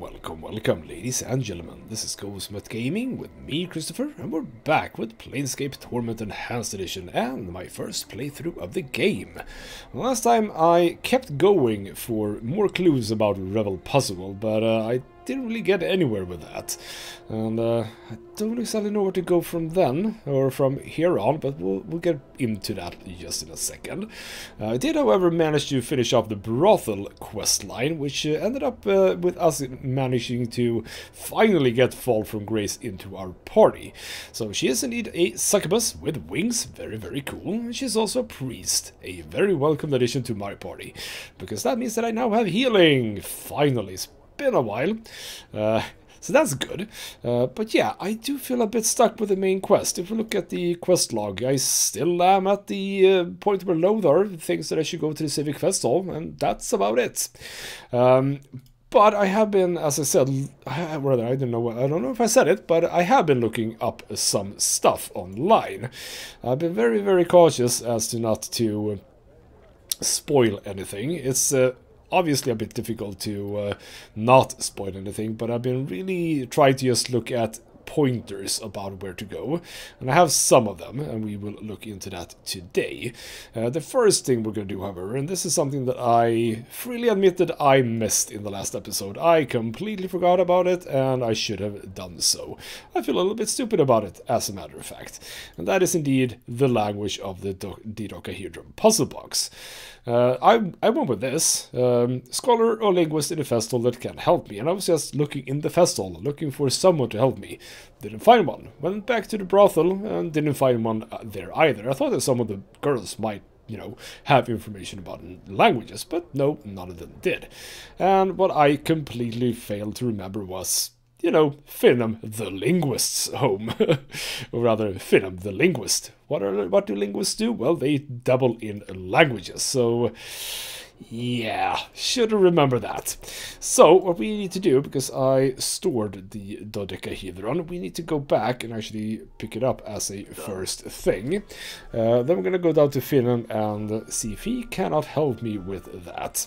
Welcome, welcome, ladies and gentlemen. This is GhostMut Gaming with me, Christopher, and we're back with Planescape Torment Enhanced Edition and my first playthrough of the game. Last time I kept going for more clues about Ravel Puzzle, but uh, I didn't really get anywhere with that. And uh, I don't exactly know where to go from then, or from here on, but we'll, we'll get into that just in a second. Uh, I did, however, manage to finish off the Brothel quest line, which uh, ended up uh, with us managing to finally get Fall from Grace into our party. So she is indeed a succubus with wings, very, very cool. She's also a priest, a very welcome addition to my party, because that means that I now have healing, finally been a while. Uh, so that's good. Uh, but yeah, I do feel a bit stuck with the main quest. If we look at the quest log, I still am at the uh, point where Lothar thinks that I should go to the Civic Festhall, and that's about it. Um, but I have been, as I said, rather I don't know, I don't know if I said it, but I have been looking up some stuff online. I've been very, very cautious as to not to spoil anything. It's uh, obviously a bit difficult to uh, not spoil anything, but I've been really trying to just look at pointers about where to go. And I have some of them, and we will look into that today. Uh, the first thing we're going to do, however, and this is something that I freely admit that I missed in the last episode. I completely forgot about it, and I should have done so. I feel a little bit stupid about it, as a matter of fact. And that is indeed the language of the dodecahedron puzzle box. Uh, I, I went with this, um, scholar or linguist in the Festhall that can help me, and I was just looking in the Festhall, looking for someone to help me. Didn't find one. Went back to the brothel and didn't find one uh, there either. I thought that some of the girls might you know, have information about languages, but no, none of them did. And what I completely failed to remember was you know, Finam the linguist's home. or rather, Finam the linguist. What are what do linguists do? Well, they double in languages. So yeah, should remember that. So, what we need to do, because I stored the dodecahedron, we need to go back and actually pick it up as a first thing. Uh, then we're going to go down to Finam and see if he cannot help me with that.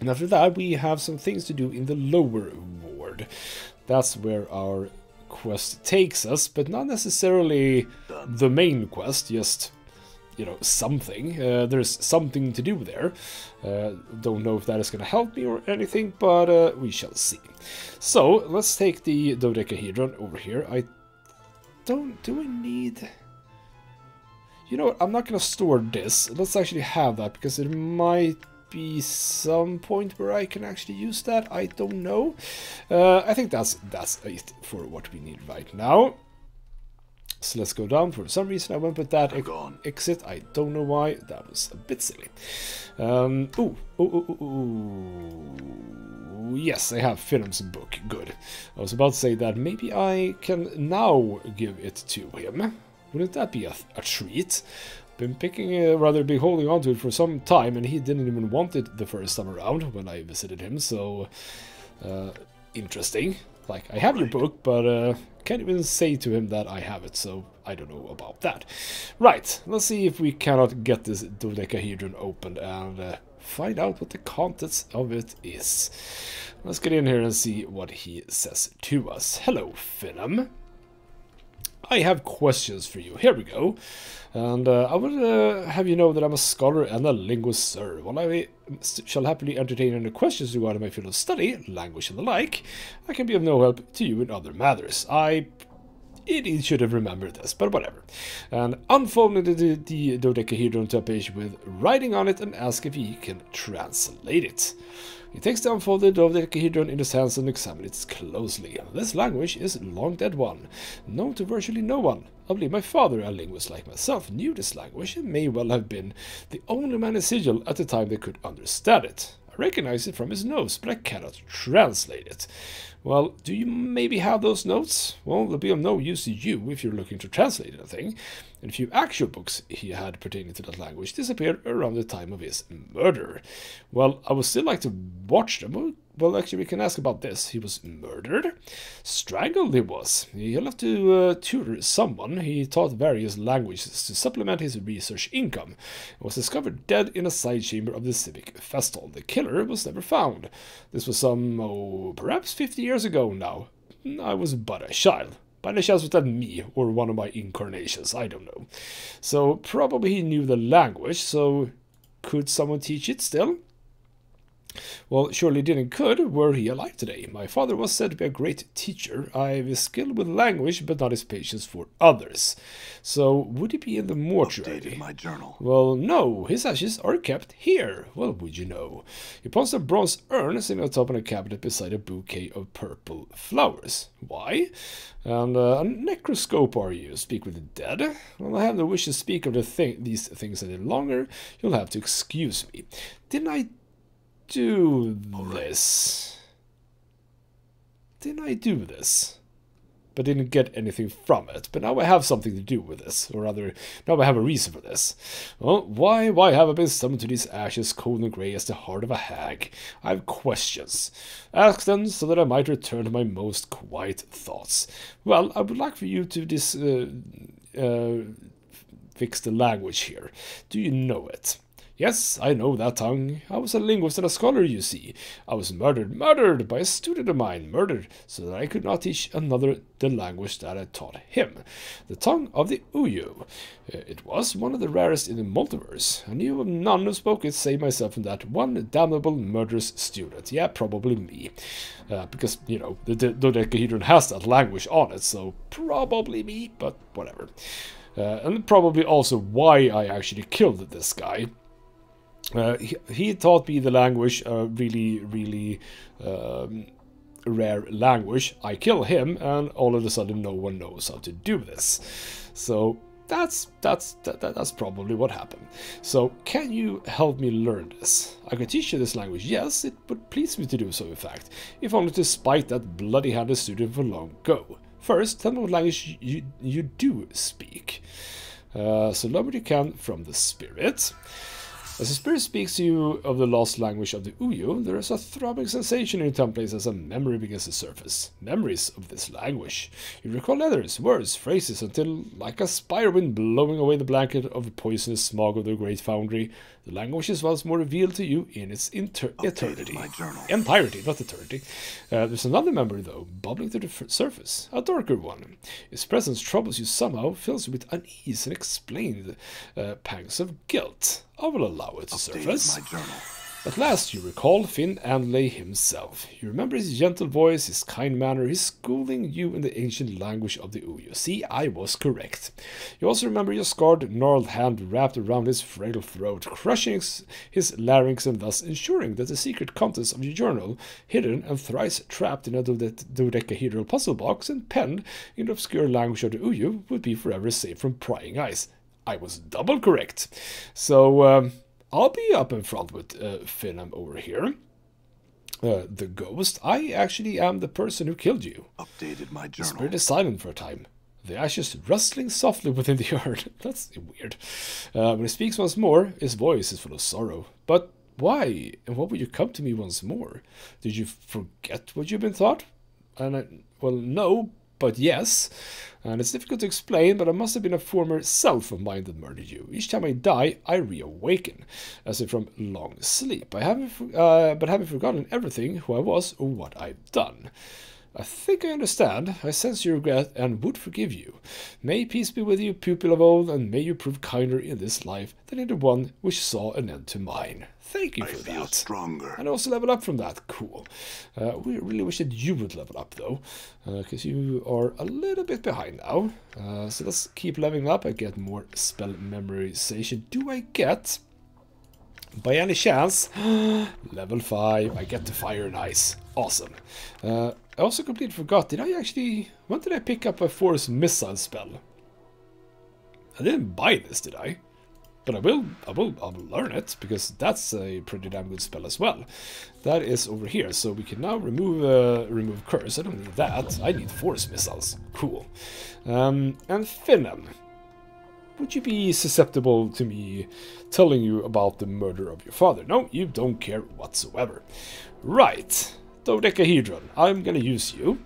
And after that, we have some things to do in the lower ward. That's where our quest takes us, but not necessarily the main quest, just, you know, something. Uh, there's something to do there. Uh, don't know if that is going to help me or anything, but uh, we shall see. So, let's take the dodecahedron over here. I don't... do I need... You know what, I'm not going to store this. Let's actually have that, because it might be some point where I can actually use that. I don't know. Uh, I think that's that's it for what we need right now. So let's go down. For some reason I went with that ex exit. I don't know why. That was a bit silly. Um, ooh, ooh, ooh, ooh, ooh. Yes, I have Finam's book. Good. I was about to say that maybe I can now give it to him. Wouldn't that be a, a treat? Been picking, uh, rather be holding on to it for some time, and he didn't even want it the first time around when I visited him, so uh, interesting. Like, I have your book, but uh, can't even say to him that I have it, so I don't know about that. Right, let's see if we cannot get this dodecahedron opened and uh, find out what the contents of it is. Let's get in here and see what he says to us. Hello, Finam. I have questions for you. Here we go. And uh, I would uh, have you know that I'm a scholar and a linguist, sir. While I shall happily entertain any questions regarding my field of study, language and the like, I can be of no help to you in other matters. I it should have remembered this, but whatever. And unfolding the, the dodecahedron to a page with writing on it and ask if he can translate it. He takes the unfolded dodecahedron in his hands and examines it closely. This language is long dead one, known to virtually no one. I believe my father, a linguist like myself, knew this language and may well have been the only man in Sigil at the time that could understand it. I recognize it from his notes, but I cannot translate it. Well, do you maybe have those notes? Well, they'll be of no use to you if you're looking to translate anything. And a few actual books he had pertaining to that language disappeared around the time of his murder. Well, I would still like to watch them. Well, actually, we can ask about this. He was murdered? Strangled, he was. He'll have to uh, tutor someone. He taught various languages to supplement his research income. He was discovered dead in a side chamber of the Civic Festhall. The killer was never found. This was some, oh, perhaps 50 years ago now. I was but a child. By any chance was that me, or one of my incarnations? I don't know. So, probably he knew the language, so could someone teach it still? Well, surely didn't could, were he alive today. My father was said to be a great teacher. I've his skill with language, but not his patience for others. So, would he be in the mortuary? Updated my journal. Well, no, his ashes are kept here. Well, would you know? He points a bronze urn sitting on top of a cabinet beside a bouquet of purple flowers. Why? And uh, a necroscope are you? Speak with the dead? Well, I have no wish to speak of the thing, these things any longer. You'll have to excuse me. Didn't I do this? Didn't I do this? But didn't get anything from it. But now I have something to do with this, or rather, now I have a reason for this. Well, why, why have I been summoned to these ashes, cold and grey as the heart of a hag? I have questions. Ask them so that I might return to my most quiet thoughts. Well, I would like for you to this uh, uh, fix the language here. Do you know it? Yes, I know that tongue. I was a linguist and a scholar, you see. I was murdered, murdered by a student of mine, murdered so that I could not teach another the language that I taught him. The tongue of the Uyu. It was one of the rarest in the multiverse. I knew of none who spoke it save myself and that one damnable murderous student. Yeah, probably me. Uh, because, you know, the, the dodecahedron has that language on it, so probably me, but whatever. Uh, and probably also why I actually killed this guy. Uh, he, he, taught me the language, a really, really um, rare language. I kill him, and all of a sudden, no one knows how to do this. So that's that's that, that's probably what happened. So, can you help me learn this? I can teach you this language. Yes, it would please me to do so. In fact, if only to spite that bloody-handed student for long ago. First, tell me what language you you do speak. Uh, so, learn what you can from the spirit. As the spirit speaks to you of the lost language of the Uyu, there is a throbbing sensation in your templates as a memory begins to surface. Memories of this language. You recall letters, words, phrases until, like a spider wind blowing away the blanket of the poisonous smog of the great foundry, the language is once more revealed to you in its eternity. Entirety, not eternity. Uh, there's another memory, though, bubbling to the surface. A darker one. Its presence troubles you somehow, fills you with unease and explained uh, pangs of guilt. I will allow it to Updated surface. At last you recall Fin Andlye himself. You remember his gentle voice, his kind manner, his schooling you in the ancient language of the Uyu. See, I was correct. You also remember your scarred, gnarled hand wrapped around his frail throat, crushing his larynx and thus ensuring that the secret contents of your journal, hidden and thrice trapped in a dodecahedral puzzle box and penned in the obscure language of the Uyu, would be forever safe from prying eyes. I was double correct. So, um, I'll be up in front with uh, Finam over here. Uh, the ghost. I actually am the person who killed you. Updated my journal. The spirit is silent for a time. The ashes rustling softly within the earth. That's weird. Uh, when he speaks once more, his voice is full of sorrow. But why? And what would you come to me once more? Did you forget what you've been taught? And I, well, no, but yes. And it's difficult to explain, but I must have been a former self of mine that murdered you. Each time I die, I reawaken, as if from long sleep. I haven't, uh, but haven't forgotten everything, who I was, or what I've done. I think I understand. I sense your regret and would forgive you. May peace be with you, pupil of old, and may you prove kinder in this life than in the one which saw an end to mine. Thank you I for feel that. stronger. And also level up from that. Cool. Uh, we really wish that you would level up, though, because uh, you are a little bit behind now. Uh, so let's keep leveling up and get more spell memorization. Do I get... By any chance, level 5, I get the fire and ice. Awesome. Uh, I also completely forgot, did I actually... When did I pick up a force missile spell? I didn't buy this, did I? But I will, I will, I will learn it, because that's a pretty damn good spell as well. That is over here, so we can now remove uh, remove curse. I don't need that. I need force missiles. Cool. Um, and Finam. Would you be susceptible to me telling you about the murder of your father? No, you don't care whatsoever. Right. Dodecahedron. I'm gonna use you.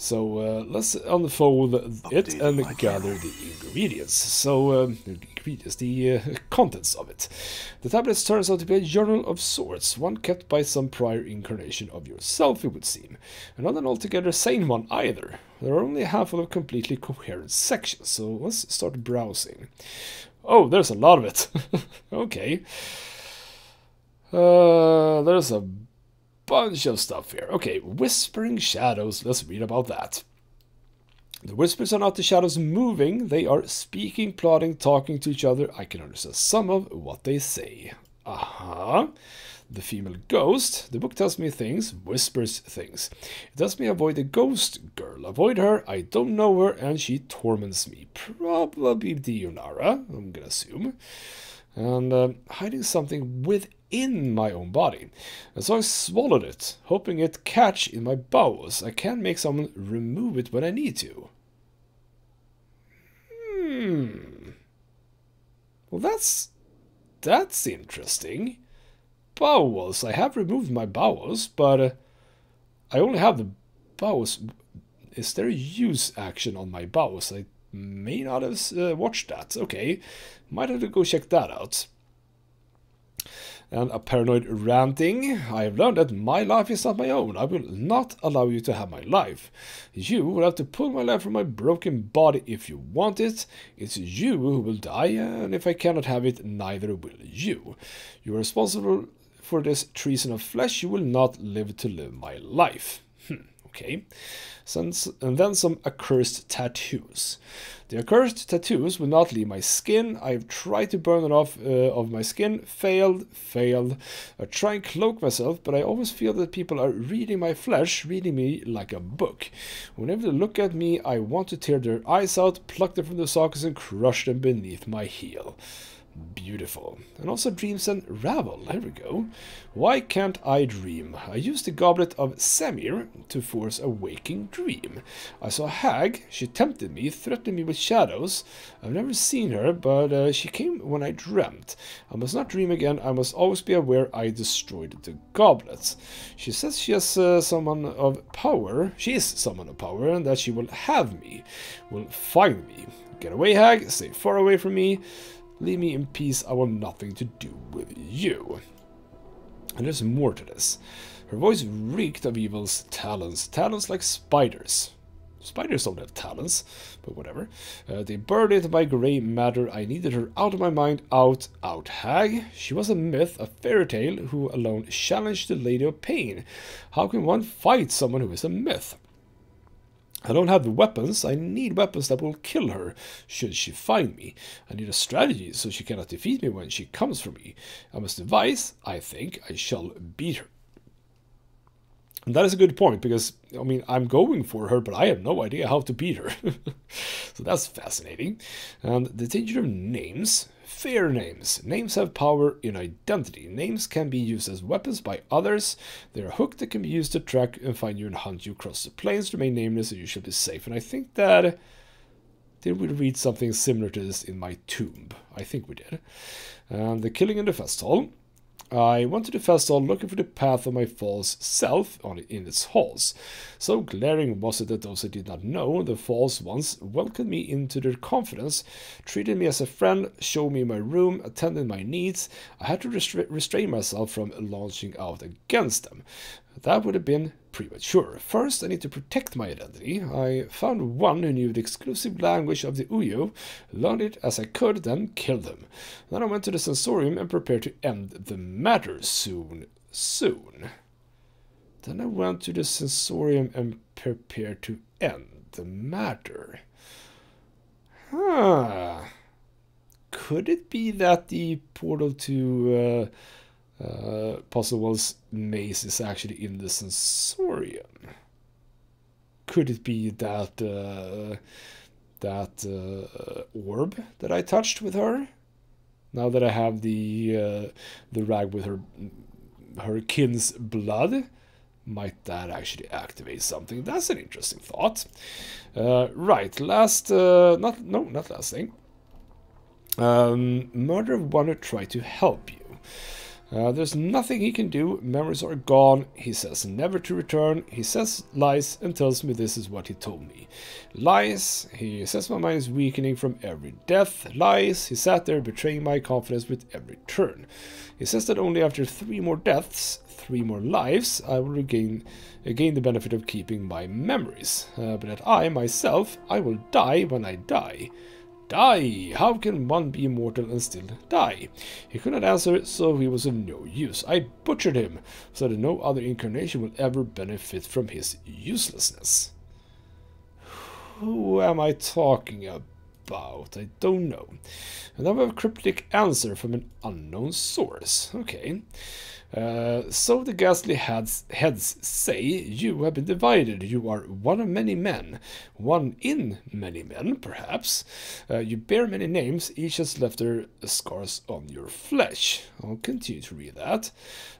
So uh, let's unfold it and gather the ingredients. So, um, the ingredients, the uh, contents of it. The tablets turns out to be a journal of sorts, one kept by some prior incarnation of yourself, it would seem. And not an altogether sane one either. There are only a handful of completely coherent sections, so let's start browsing. Oh, there's a lot of it. okay. Uh, there's a bunch of stuff here. Okay, Whispering Shadows. Let's read about that. The whispers are not the shadows moving, they are speaking, plotting, talking to each other. I can understand some of what they say. Aha. Uh -huh. The female ghost. The book tells me things, whispers things. It tells me avoid the ghost girl. Avoid her, I don't know her, and she torments me. Probably Deionarra, I'm gonna assume. And uh, hiding something with in my own body. And so I swallowed it, hoping it catch in my bowels. I can make someone remove it when I need to. Hmm. Well, that's... That's interesting. Bowels. I have removed my bowels, but uh, I only have the bowels. Is there a use action on my bowels? I may not have uh, watched that. Okay. Might have to go check that out and a paranoid ranting. I have learned that my life is not my own. I will not allow you to have my life. You will have to pull my life from my broken body if you want it. It's you who will die, and if I cannot have it, neither will you. You are responsible for this treason of flesh. You will not live to live my life. Okay. Since, and then some accursed tattoos. The accursed tattoos will not leave my skin. I've tried to burn it off uh, of my skin. Failed, failed. I try and cloak myself, but I always feel that people are reading my flesh, reading me like a book. Whenever they look at me, I want to tear their eyes out, pluck them from their sockets, and crush them beneath my heel. Beautiful. And also dreams unravel. There we go. Why can't I dream? I used the goblet of Semir to force a waking dream. I saw a hag. She tempted me, threatened me with shadows. I've never seen her, but uh, she came when I dreamt. I must not dream again. I must always be aware I destroyed the goblet. She says she has uh, someone of power. She is someone of power, and that she will have me, will find me. Get away, hag. Stay far away from me. Leave me in peace, I want nothing to do with you. And there's more to this. Her voice reeked of evil's talons, talons like spiders. Spiders don't have talons, but whatever. Uh, they it by grey matter. I needed her out of my mind, out, out. Hag. She was a myth, a fairy tale, who alone challenged the Lady of Pain. How can one fight someone who is a myth? I don't have the weapons. I need weapons that will kill her should she find me. I need a strategy so she cannot defeat me when she comes for me. I must devise, I think, I shall beat her. And that is a good point because, I mean, I'm going for her, but I have no idea how to beat her. so that's fascinating. And the danger of names. Fair names. Names have power in identity. Names can be used as weapons by others. They're a hook that can be used to track and find you and hunt you across the plains. Remain nameless and you should be safe. And I think that... Did we read something similar to this in my tomb? I think we did. And the killing in the fest hall. I went to the Festhall looking for the path of my false self on in its halls. So glaring was it that those I did not know, the false ones, welcomed me into their confidence, treated me as a friend, showed me my room, attended my needs. I had to restra restrain myself from launching out against them. That would have been premature. First, I need to protect my identity. I found one who knew the exclusive language of the Uyo, learned it as I could, then killed him. Then I went to the sensorium and prepared to end the matter soon, soon. Then I went to the sensorium and prepared to end the matter. Huh. Could it be that the portal to... Uh, uh, Puzzle's maze is actually in the sensorium. Could it be that uh, that uh, orb that I touched with her? Now that I have the uh, the rag with her her kin's blood, might that actually activate something? That's an interesting thought. Uh, right, last uh, not no not last thing. Um, murder who tried to help you. Uh, there's nothing he can do. Memories are gone. He says never to return. He says lies and tells me this is what he told me. Lies. He says my mind is weakening from every death. Lies. He sat there betraying my confidence with every turn. He says that only after three more deaths, three more lives, I will regain gain the benefit of keeping my memories. Uh, but that I, myself, I will die when I die. Die! How can one be immortal and still die? He could not answer, it, so he was of no use. I butchered him, so that no other incarnation will ever benefit from his uselessness. Who am I talking about? I don't know. Another cryptic answer from an unknown source. Okay. Uh, so the ghastly heads, heads say, You have been divided, you are one of many men, one in many men, perhaps. Uh, you bear many names, each has left their scars on your flesh. I'll continue to read that.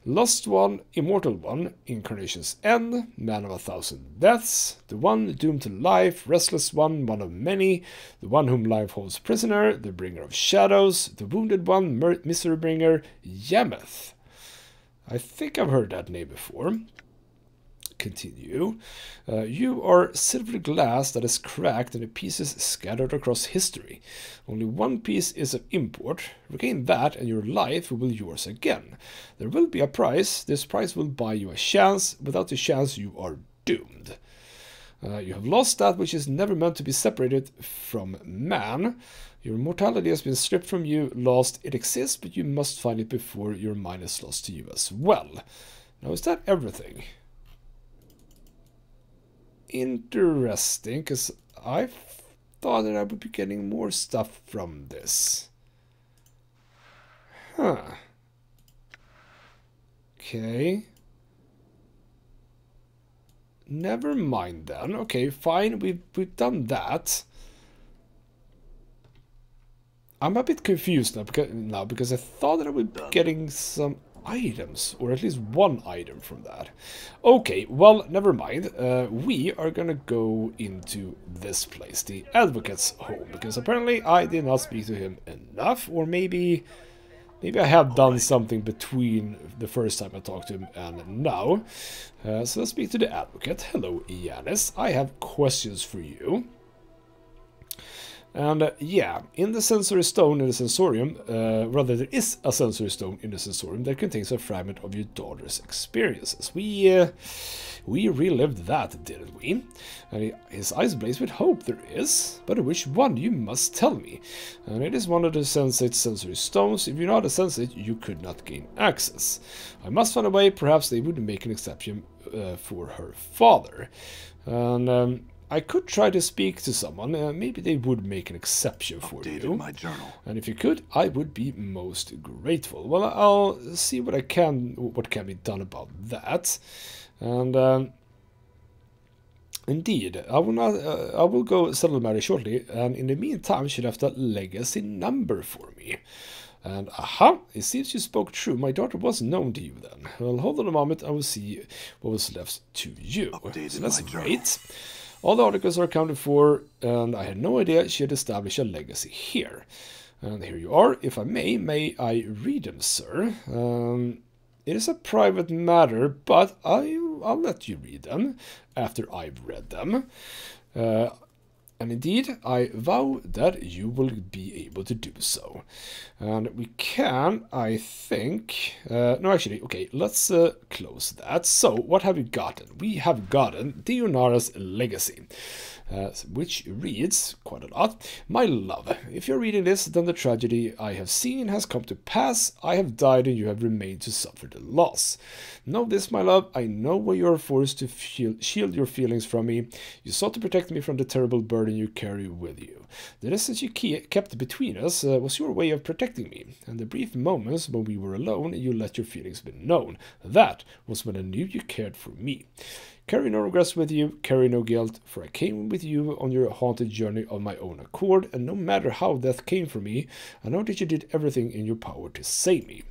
Lost one, immortal one, incarnation's end, man of a thousand deaths, the one doomed to life, restless one, one of many, the one whom life holds prisoner, the bringer of shadows, the wounded one, misery bringer, Yameth. I think I've heard that name before. Continue. Uh, you are silver glass that is cracked and the pieces scattered across history. Only one piece is of import. Regain that and your life will be yours again. There will be a price. This price will buy you a chance. Without the chance, you are doomed. Uh, you have lost that which is never meant to be separated from man. Your mortality has been stripped from you, lost. It exists, but you must find it before your mind is lost to you as well. Now, is that everything? Interesting, because I thought that I would be getting more stuff from this. Huh. Okay. Never mind then. Okay, fine. We've we've done that. I'm a bit confused now because, now because I thought that I would be getting some items, or at least one item from that. Okay, well, never mind. Uh, we are gonna go into this place, the Advocate's home, because apparently I did not speak to him enough, or maybe... Maybe I have done something between the first time I talked to him and now. Uh, so let's speak to the Advocate. Hello, Iannis. I have questions for you. And uh, yeah, in the sensory stone in the sensorium, uh, rather there is a sensory stone in the sensorium that contains a fragment of your daughter's experiences. We uh, we relived that, didn't we? And his eyes blaze with hope. There is, but which one you must tell me. And it is one of the sensate's sensory stones. If you're not a sensate, you could not gain access. I must find a way. Perhaps they would make an exception uh, for her father. And um, I could try to speak to someone. Uh, maybe they would make an exception for Updated you. my journal. And if you could, I would be most grateful. Well, I'll see what I can, what can be done about that. And um, indeed, I will not. Uh, I will go settle marriage shortly. And in the meantime, she left a legacy number for me. And aha, it seems you spoke true. My daughter was known to you then. Well, hold on a moment. I will see what was left to you. Updated so my wait. All the articles are accounted for, and I had no idea she had established a legacy here. And here you are. If I may, may I read them, sir? Um, it is a private matter, but I, I'll let you read them after I've read them. Uh, and indeed, I vow that you will be able to do so. And we can, I think... Uh, no, actually, okay, let's uh, close that. So, what have we gotten? We have gotten Deionarra's Legacy uh, which reads quite a lot My love, if you're reading this, then the tragedy I have seen has come to pass. I have died and you have remained to suffer the loss. Know this, my love, I know why you are forced to feel, shield your feelings from me. You sought to protect me from the terrible burden you carry with you. The distance you kept between us uh, was your way of protecting me, and the brief moments when we were alone, you let your feelings be known. That was when I knew you cared for me. Carry no regrets with you, carry no guilt, for I came with you on your haunted journey of my own accord, and no matter how death came for me, I know that you did everything in your power to save me.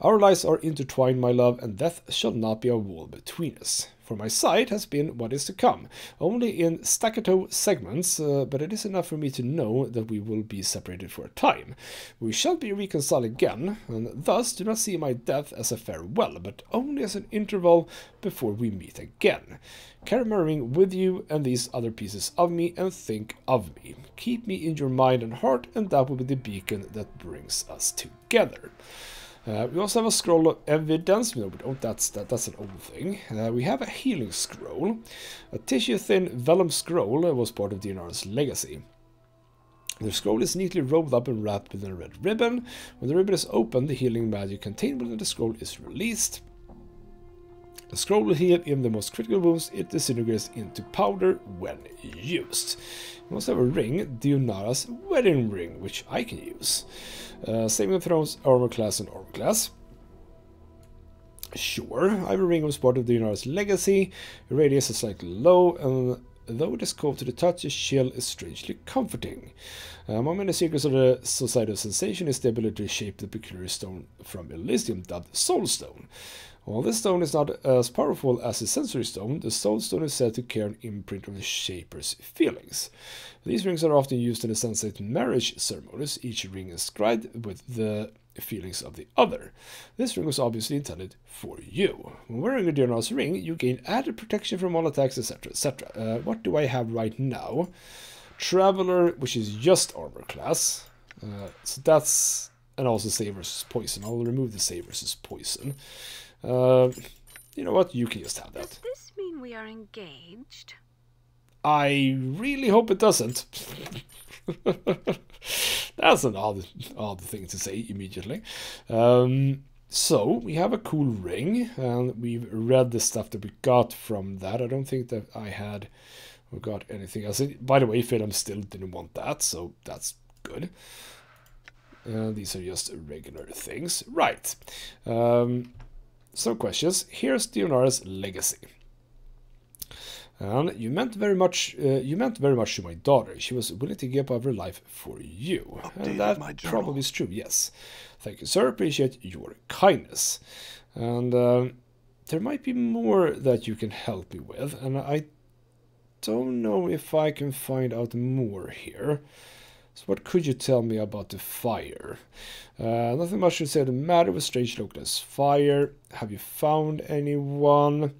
Our lives are intertwined, my love, and death shall not be a wall between us. For my side has been what is to come, only in staccato segments, uh, but it is enough for me to know that we will be separated for a time. We shall be reconciled again, and thus do not see my death as a farewell, but only as an interval before we meet again. Carry my ring with you and these other pieces of me, and think of me. Keep me in your mind and heart, and that will be the beacon that brings us together. Uh, we also have a scroll of evidence. No, we don't. That's that, that's an old thing. Uh, we have a healing scroll. A tissue-thin vellum scroll was part of Deionarra's legacy. The scroll is neatly rolled up and wrapped within a red ribbon. When the ribbon is opened, the healing magic contained within the scroll is released. The scroll will heal even the most critical wounds. It disintegrates into powder when used. We also have a ring, Deionarra's wedding ring, which I can use. Uh, saving throws, armor class, and armor class. Sure, I have a ring of part of Deionarra's legacy. Radius is slightly low, and though it is cold to the touch, the chill is strangely comforting. Among many secrets of the Society of Sensation is the ability to shape the peculiar stone from Elysium dubbed Soul Stone. While this stone is not as powerful as the sensory stone, the soul stone is said to carry an imprint of the shaper's feelings. These rings are often used in the sensate marriage ceremonies, each ring inscribed with the feelings of the other. This ring was obviously intended for you. When wearing a Deionarra's ring, you gain added protection from all attacks, etc. etc. Uh, what do I have right now? Traveler, which is just armor class. Uh, so that's... And also save versus poison. I'll remove the save versus poison. Uh, you know what? You can just have that. Does this mean we are engaged? I really hope it doesn't. That's an odd, odd thing to say immediately. Um, so we have a cool ring, and we've read the stuff that we got from that. I don't think that I had or got anything else. By the way, Phelan still didn't want that, so that's good. Uh, these are just regular things. Right. Um, some questions. Here's Deionarra's legacy. And you meant very much. Uh, you meant very much to my daughter. She was willing to give up her life for you, Updated and that probably is true. Yes, thank you, sir. Appreciate your kindness. And uh, there might be more that you can help me with, and I don't know if I can find out more here. So what could you tell me about the fire? Uh, nothing much to say the matter with strange locals. Fire. Have you found anyone?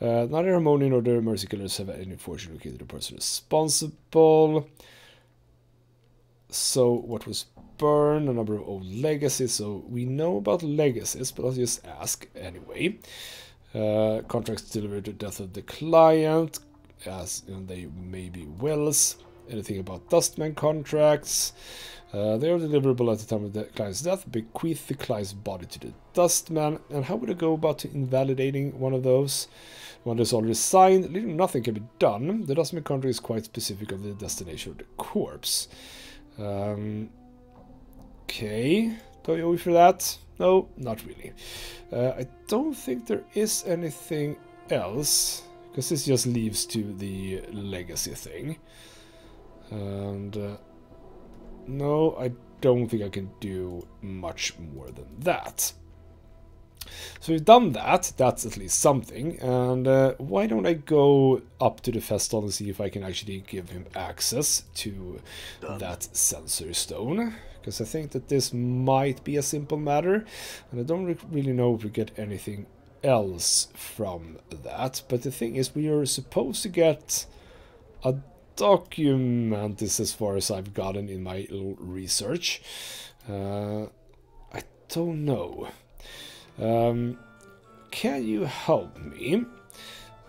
Uh, neither Harmony nor the Mercy Killers have any fortune located the person responsible. So what was burned? A number of old legacies. So we know about legacies, but I'll just ask anyway. Uh, contracts delivered to death of the client, as and they may be wills. Anything about Dustman contracts? Uh, they are deliverable at the time of the client's death. Bequeath the client's body to the Dustman. And how would I go about invalidating one of those? One that's already signed, leaving nothing can be done. The Dustman contract is quite specific of the destination of the corpse. Um, okay, do you owe for that? No, not really. Uh, I don't think there is anything else, because this just leaves to the legacy thing. And uh, no, I don't think I can do much more than that. So we've done that, that's at least something, and uh, why don't I go up to the Festhall and see if I can actually give him access to Done. that sensor stone, because I think that this might be a simple matter, and I don't re really know if we get anything else from that, but the thing is we are supposed to get a document, this as far as I've gotten in my little research. Uh, I don't know. Um, can you help me?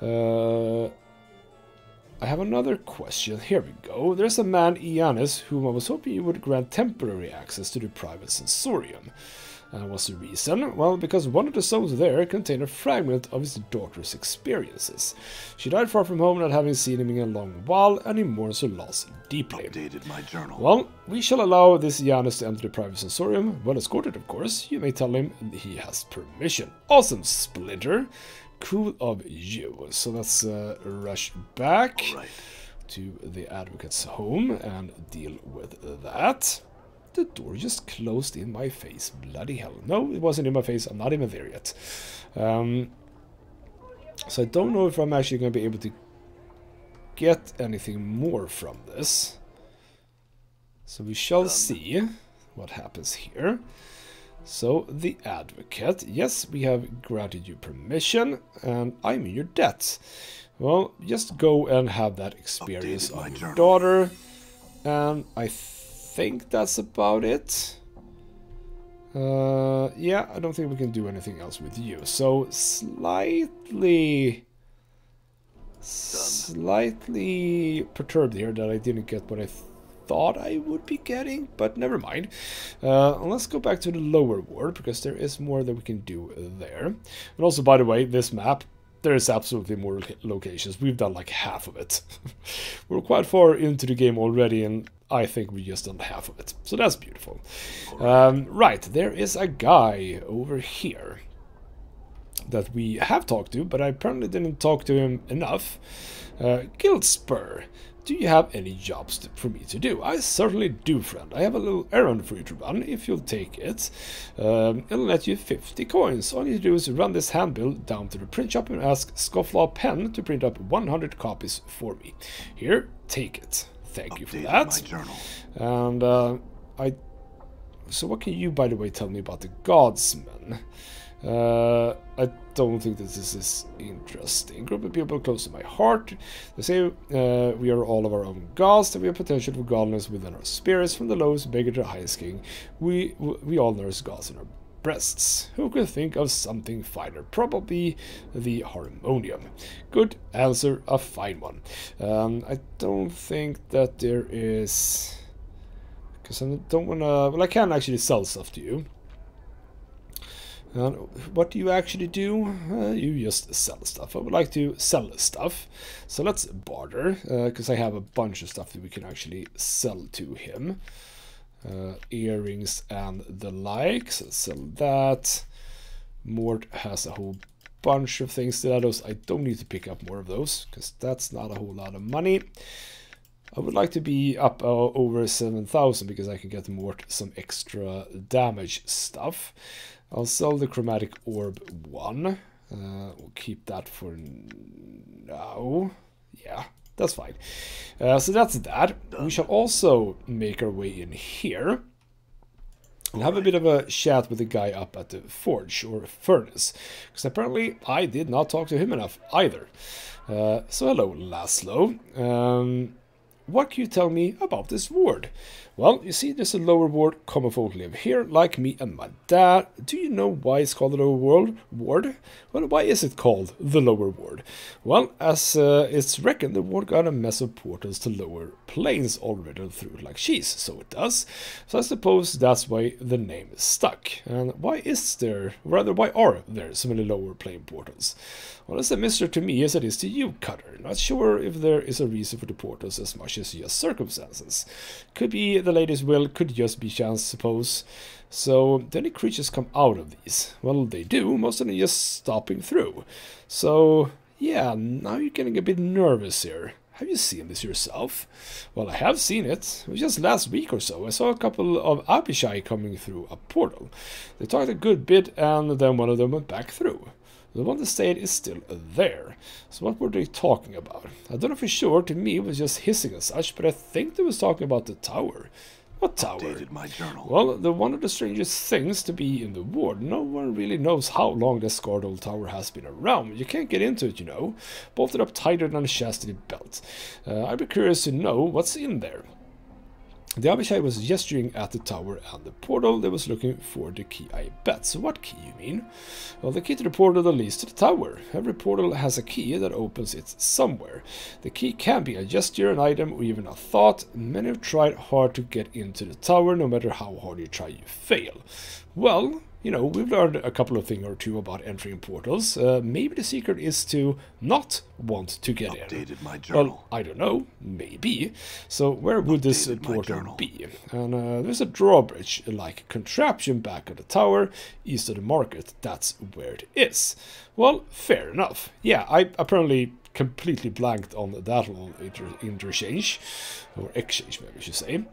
Uh, I have another question. Here we go. There's a man, Iannis, whom I was hoping you would grant temporary access to the private sensorium. And what's the reason? Well, because one of the stones there contained a fragment of his daughter's experiences. She died far from home, not having seen him in a long while, and he mourns her loss deeply. Updated my journal. Well, we shall allow this Iannis to enter the private sensorium, well escorted of course. You may tell him he has permission. Awesome, Splinter. Cool of you. So let's uh, rush back right. to the advocate's home and deal with that. The door just closed in my face. Bloody hell. No, it wasn't in my face. I'm not even there yet. Um, so I don't know if I'm actually going to be able to get anything more from this. So we shall see what happens here. So, the advocate. Yes, we have granted you permission, and I'm in your debt. Well, just go and have that experience on your daughter. And I think that's about it. Uh, yeah, I don't think we can do anything else with you. So, slightly... Slightly perturbed here that I didn't get what I thought I would be getting, but never mind. Uh, let's go back to the lower ward, because there is more that we can do there. And also, by the way, this map, there is absolutely more locations. We've done like half of it. We're quite far into the game already, and I think we just done half of it. So that's beautiful. Um, right, there is a guy over here that we have talked to, but I apparently didn't talk to him enough. Uh, Guildspur. Do you have any jobs to, for me to do? I certainly do, friend. I have a little errand for you to run, if you'll take it. Um, it'll net you 50 coins. All you do is run this handbill down to the print shop and ask Scofflaw Pen to print up 100 copies for me. Here, take it. Thank you for that. And uh, I... So what can you, by the way, tell me about the Godsman? Uh, I don't think that this is interesting. Group of people close to my heart. They say uh, we are all of our own gods, that we have potential for godliness within our spirits, from the lowest beggar to the highest king. We, we all nurse gods in our breasts. Who could think of something finer? Probably the harmonium. Good answer, a fine one. Um, I don't think that there is... Because I don't want to... Well, I can actually sell stuff to you. And what do you actually do? Uh, you just sell stuff. I would like to sell stuff. So let's barter, because uh, I have a bunch of stuff that we can actually sell to him. Uh, earrings and the likes. Let's sell that. Morte has a whole bunch of things that those. I don't need to pick up more of those, because that's not a whole lot of money. I would like to be up uh, over 7,000 because I can get Morte some extra damage stuff. I'll sell the chromatic orb one. Uh, we'll keep that for now. Yeah, that's fine. Uh, so that's that. We shall also make our way in here. And have a bit of a chat with the guy up at the forge or furnace. Because apparently I did not talk to him enough either. Uh, so hello, Laszlo. Um, what can you tell me about this ward? Well, you see there's a lower ward, common folk live here, like me and my dad. Do you know why it's called the lower ward? ward? Well, why is it called the lower ward? Well, as uh, it's reckoned, the ward got a mess of portals to lower planes all riddled through like cheese, so it does. So I suppose that's why the name is stuck. And why is there, rather why are there so many lower plane portals? Well, it's a mystery to me as it is to you, Cutter. Not sure if there is a reason for the portals as much as just circumstances. Could be the lady's will, could just be chance, suppose. So, do any creatures come out of these? Well, they do, most of them just stopping through. So, yeah, now you're getting a bit nervous here. Have you seen this yourself? Well, I have seen it. it just last week or so. I saw a couple of Abishai coming through a portal. They talked a good bit, and then one of them went back through. The one that stayed is still there. So what were they talking about? I don't know for sure, to me it was just hissing and such, but I think they was talking about the tower. What tower? Updated my journal. Well, the one of the strangest things to be in the ward. No one really knows how long this scarred old tower has been around. You can't get into it, you know. Bolted up tighter than a chastity belt. Uh, I'd be curious to know what's in there. The Abishai was gesturing at the tower and the portal. They was looking for the key, I bet. So what key you mean? Well, the key to the portal that leads to the tower. Every portal has a key that opens it somewhere. The key can be a gesture, an item, or even a thought. Many have tried hard to get into the tower. No matter how hard you try, you fail. Well, you know, we've learned a couple of things or two about entering portals. Uh, maybe the secret is to not want to get Updated in. my journal. Well, I don't know. Maybe. So where would this uh, Updated my portal be? And uh, there's a drawbridge-like contraption back of the tower, east of the market. That's where it is. Well, fair enough. Yeah, I apparently completely blanked on that little inter interchange, or exchange maybe I should say.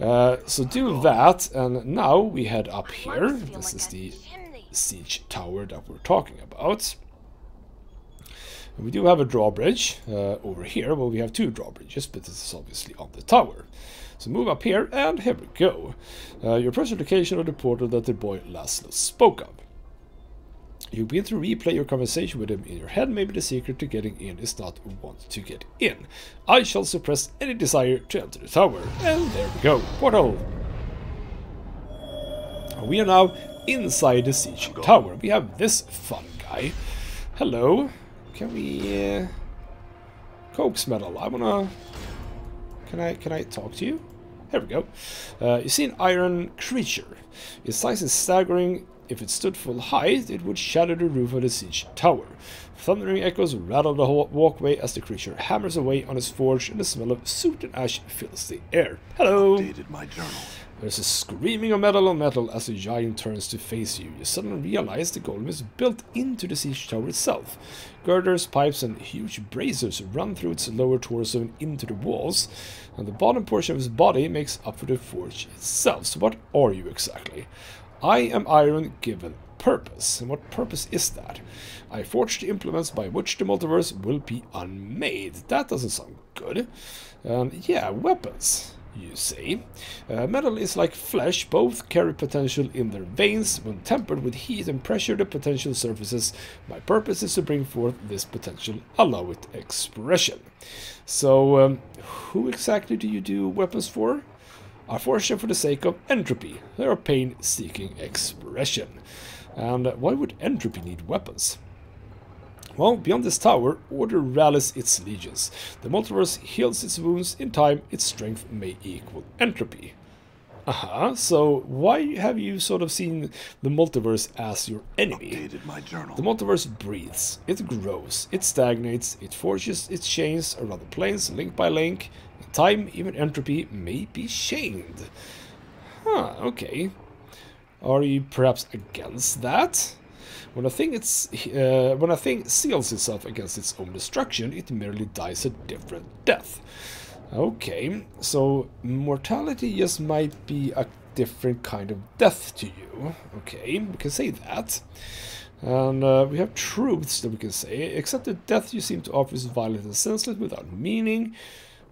Uh, so do that, and now we head up here. This is the siege tower that we're talking about. We do have a drawbridge uh, over here. Well, we have two drawbridges, but this is obviously on the tower. So move up here, and here we go. Uh, your present location of the portal that the boy Laszlo spoke of. You'll be able to replay your conversation with him in your head. Maybe the secret to getting in is not want to get in. I shall suppress any desire to enter the tower. And there we go. Portal. We are now inside the siege tower. We have this fun guy. Hello. Can we... Uh, Coaxmetal. I wanna... Can I, can I talk to you? Here we go. Uh, you see an iron creature. Its size is staggering. If it stood full height, it would shatter the roof of the siege tower. Thundering echoes rattle the walkway as the creature hammers away on its forge, and the smell of soot and ash fills the air. Hello! Updated my journal. There's a screaming of metal on metal as the giant turns to face you. You suddenly realize the golem is built into the siege tower itself. Girders, pipes, and huge braziers run through its lower torso and into the walls, and the bottom portion of its body makes up for the forge itself. So what are you exactly? I am iron given purpose. And what purpose is that? I forged the implements by which the multiverse will be unmade. That doesn't sound good. Um, yeah, weapons you see. Uh, metal is like flesh, both carry potential in their veins. When tempered with heat and pressure, the potential surfaces. My purpose is to bring forth this potential, allow it expression. So, um, who exactly do you do weapons for? Are forged for the sake of entropy. They are pain-seeking expression. And why would entropy need weapons? Well, beyond this tower, Order rallies its legions. The multiverse heals its wounds. In time, its strength may equal entropy. Uh-huh, so why have you sort of seen the multiverse as your enemy? Updated my journal. The multiverse breathes, it grows, it stagnates, it forges its chains around the planes link by link. Time, even entropy may be shamed. Huh, okay. Are you perhaps against that? When a thing it's uh, when a thing seals itself against its own destruction, it merely dies a different death. Okay, so mortality just might be a different kind of death to you. Okay, we can say that. And uh, we have truths that we can say, except that death you seem to offer is violent and senseless without meaning,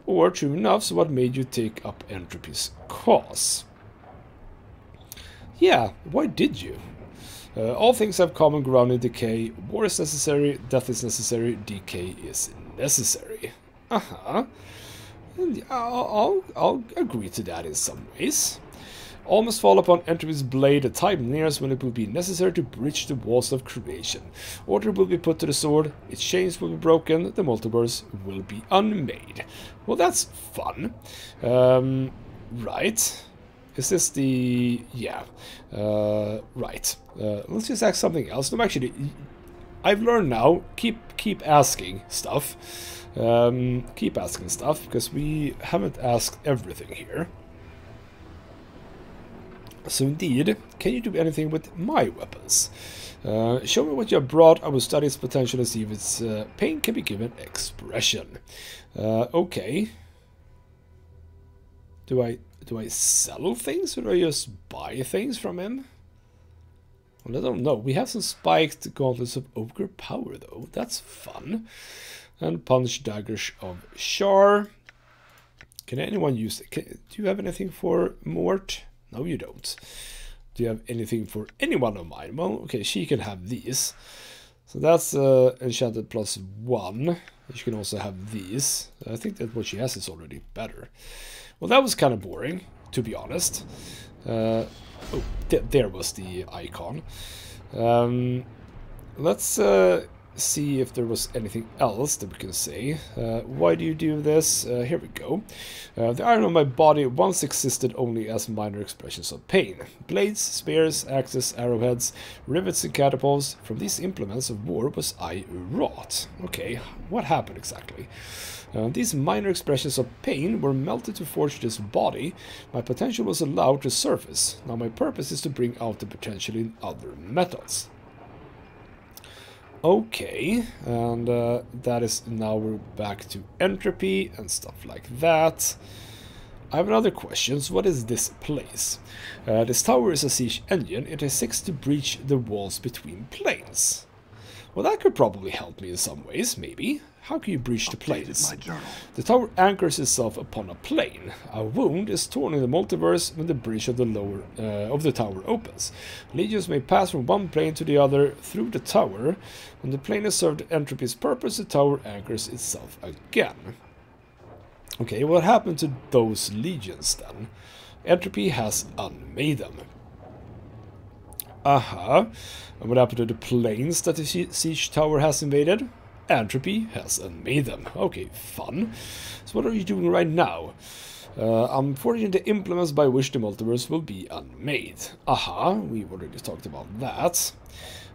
or true enough, what made you take up entropy's cause? Yeah, why did you? Uh, all things have common ground in decay. War is necessary, death is necessary, decay is necessary. Uh-huh. I'll, I'll, I'll agree to that in some ways. All must fall upon Entropy's blade. A time nears when it will be necessary to breach the walls of creation. Order will be put to the sword, its chains will be broken, the multiverse will be unmade. Well, that's fun. Um, right. Is this the... yeah. Uh, right. Uh, let's just ask something else. No, actually, I've learned now, keep keep asking stuff. Um, keep asking stuff, because we haven't asked everything here. So indeed, can you do anything with my weapons? Uh, show me what you have brought, I will study its potential and see if its uh, pain can be given expression. Uh, okay. Do I do I sell things or do I just buy things from him? Well, I don't know. We have some spiked gauntlets of ogre power though. That's fun. And punch daggers of Shar. Can anyone use it? Can, do you have anything for Morte? No, you don't. Do you have anything for anyone of mine? Well, okay, she can have these. So that's uh, enchanted plus one. She can also have these. I think that what she has is already better. Well, that was kind of boring, to be honest. Uh, oh, th there was the icon. Um, let's uh, see if there was anything else that we can say. Uh, why do you do this? Uh, here we go. Uh, the iron on my body once existed only as minor expressions of pain. Blades, spears, axes, arrowheads, rivets and catapults. From these implements of war was I wrought. Okay, what happened exactly? Uh, these minor expressions of pain were melted to forge this body. My potential was allowed to surface. Now my purpose is to bring out the potential in other metals. Okay, and uh, that is now we're back to entropy and stuff like that. I have another question. So what is this place? Uh, this tower is a siege engine. It exists to breach the walls between planes. Well, that could probably help me in some ways, maybe. How can you breach the planes? The tower anchors itself upon a plane. A wound is torn in the multiverse when the bridge of the lower uh, of the tower opens. Legions may pass from one plane to the other through the tower. When the plane has served entropy's purpose, the tower anchors itself again. Okay, what happened to those legions then? Entropy has unmade them. Aha. Uh -huh. And what happened to the planes that the siege tower has invaded? Entropy has unmade them. Okay, fun. So what are you doing right now? Uh, I'm forging the implements by which the multiverse will be unmade. Aha, we've already talked about that.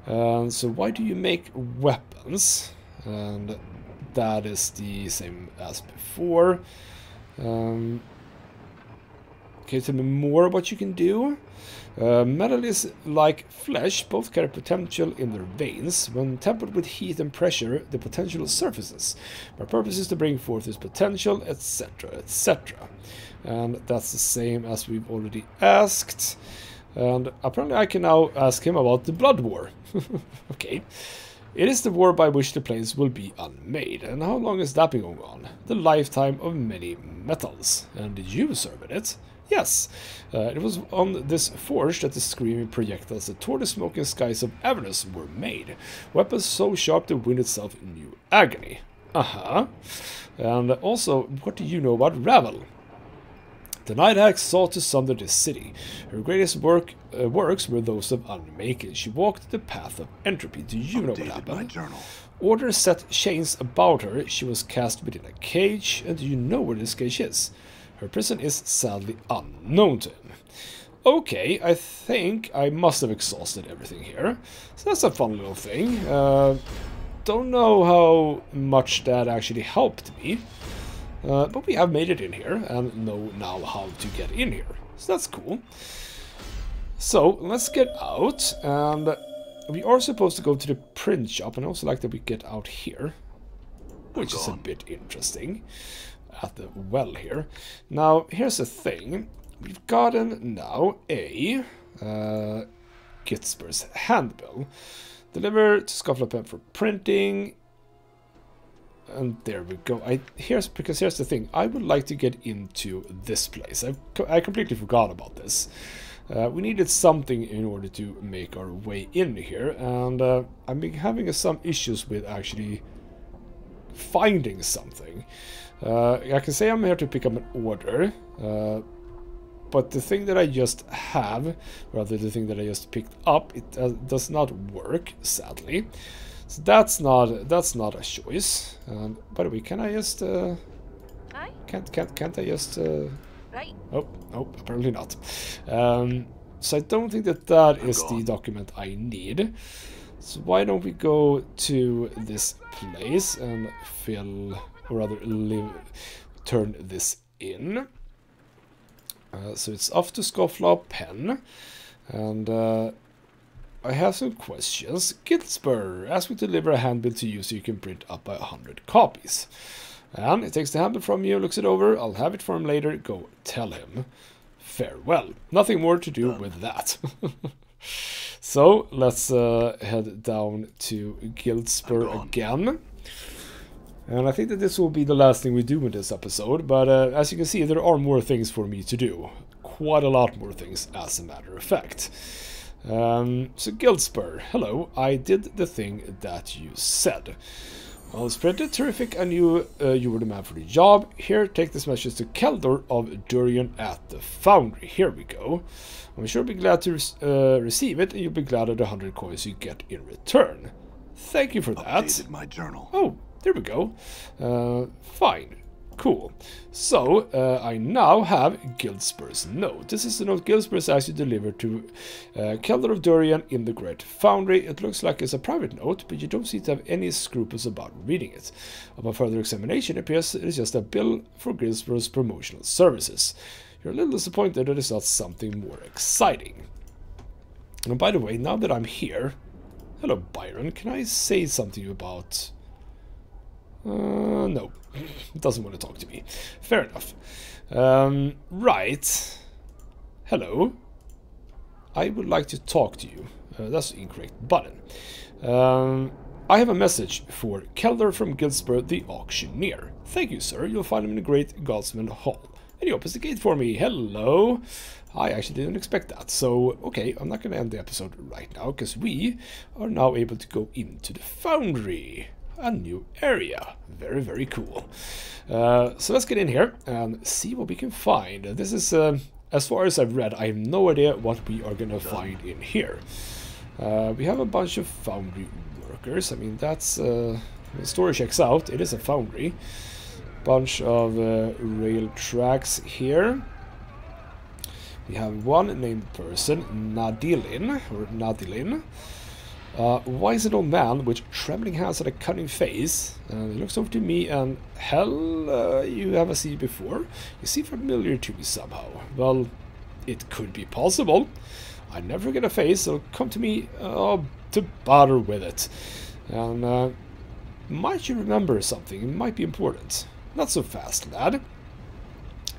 Uh, so why do you make weapons? And that is the same as before. Um, you tell me more what you can do? Uh, metal is like flesh, both carry potential in their veins. When tempered with heat and pressure, the potential surfaces. My purpose is to bring forth this potential, etc., etc. And that's the same as we've already asked. And apparently I can now ask him about the Blood War. okay. It is the war by which the planes will be unmade. And how long has that been going on? The lifetime of many metals. And did you serve in it? Yes, uh, it was on this forge that the screaming projectiles that tore the smoking skies of Avernus were made. Weapons so sharp the wind itself knew agony. Uh-huh. And also, what do you know about Ravel? The Night Hag sought to sunder this city. Her greatest work uh, works were those of unmaking. She walked the path of entropy. Do you know what happened? Order set chains about her. She was cast within a cage. And do you know where this cage is? Her prison is sadly unknown to him. Okay, I think I must have exhausted everything here. So that's a fun little thing. Uh, don't know how much that actually helped me. Uh, but we have made it in here and know now how to get in here. So that's cool. So let's get out and we are supposed to go to the print shop and I also like that we get out here. Which is a bit interesting at the well here. Now, here's the thing. We've gotten now a uh, Giltspur's handbill. Deliver to Scufflepen for printing. And there we go. I here's because here's the thing. I would like to get into this place. I I completely forgot about this. Uh, we needed something in order to make our way in here, and uh, I'm having some issues with actually finding something. Uh, I can say I'm here to pick up an order, uh, but the thing that I just have, rather the thing that I just picked up, it uh, does not work, sadly. So that's not that's not a choice. Um, by the way, can I just? Uh, can't can't can't I just? Uh, right. Oh no, apparently not. Um, so I don't think that that is the document I need. So why don't we go to this place and fill or rather live, turn this in. Uh, so it's off to Scofflaw Pen, and uh, I have some questions. Giltspur, ask me to deliver a handbill to you so you can print up a hundred copies. And it takes the handbill from you, looks it over, I'll have it for him later, go tell him. Farewell. Nothing more to do with that. so, let's uh, head down to Giltspur again. And I think that this will be the last thing we do in this episode, but uh, as you can see, there are more things for me to do. Quite a lot more things, as a matter of fact. Um, so Giltspur, hello, I did the thing that you said. Well, it's pretty terrific, and you, uh, you were the man for the job. Here, take this message to Keldor of Durian at the Foundry. Here we go. I'm sure be glad to uh, receive it, and you'll be glad of the 100 coins you get in return. Thank you for that. Updated my journal. Oh, there we go. Uh, fine. Cool. So, uh, I now have Giltspur's note. This is the note Giltspur's asked you to deliver to uh, of Durian in the Great Foundry. It looks like it's a private note, but you don't seem to have any scruples about reading it. Upon further examination, it appears it is just a bill for Giltspur's promotional services. You're a little disappointed that it's not something more exciting. And by the way, now that I'm here, Hello, Byron. Can I say something about... Uh, doesn't want to talk to me. Fair enough. Um, right. Hello. I would like to talk to you. Uh, that's the incorrect button. Um, I have a message for Keldor from Gilsborough the Auctioneer. Thank you, sir. You'll find him in the Great Godsman Hall. And he opens the gate for me. Hello. I actually didn't expect that. So, okay, I'm not going to end the episode right now, because we are now able to go into the Foundry. A new area. Very, very cool. Uh, so let's get in here and see what we can find. This is, uh, as far as I've read, I have no idea what we are going to find in here. Uh, we have a bunch of Foundry workers. I mean, that's... Uh, the story checks out. It is a Foundry. Bunch of uh, rail tracks here. We have one named person, Nadilin, or Nadilin. Uh, wise old man with trembling hands and a cunning face. And he looks over to me and, hell, uh, you haven't seen before. You seem familiar to me somehow. Well, it could be possible. I never get a face, so come to me uh, to bother with it. And uh, might you remember something? It might be important. Not so fast, lad.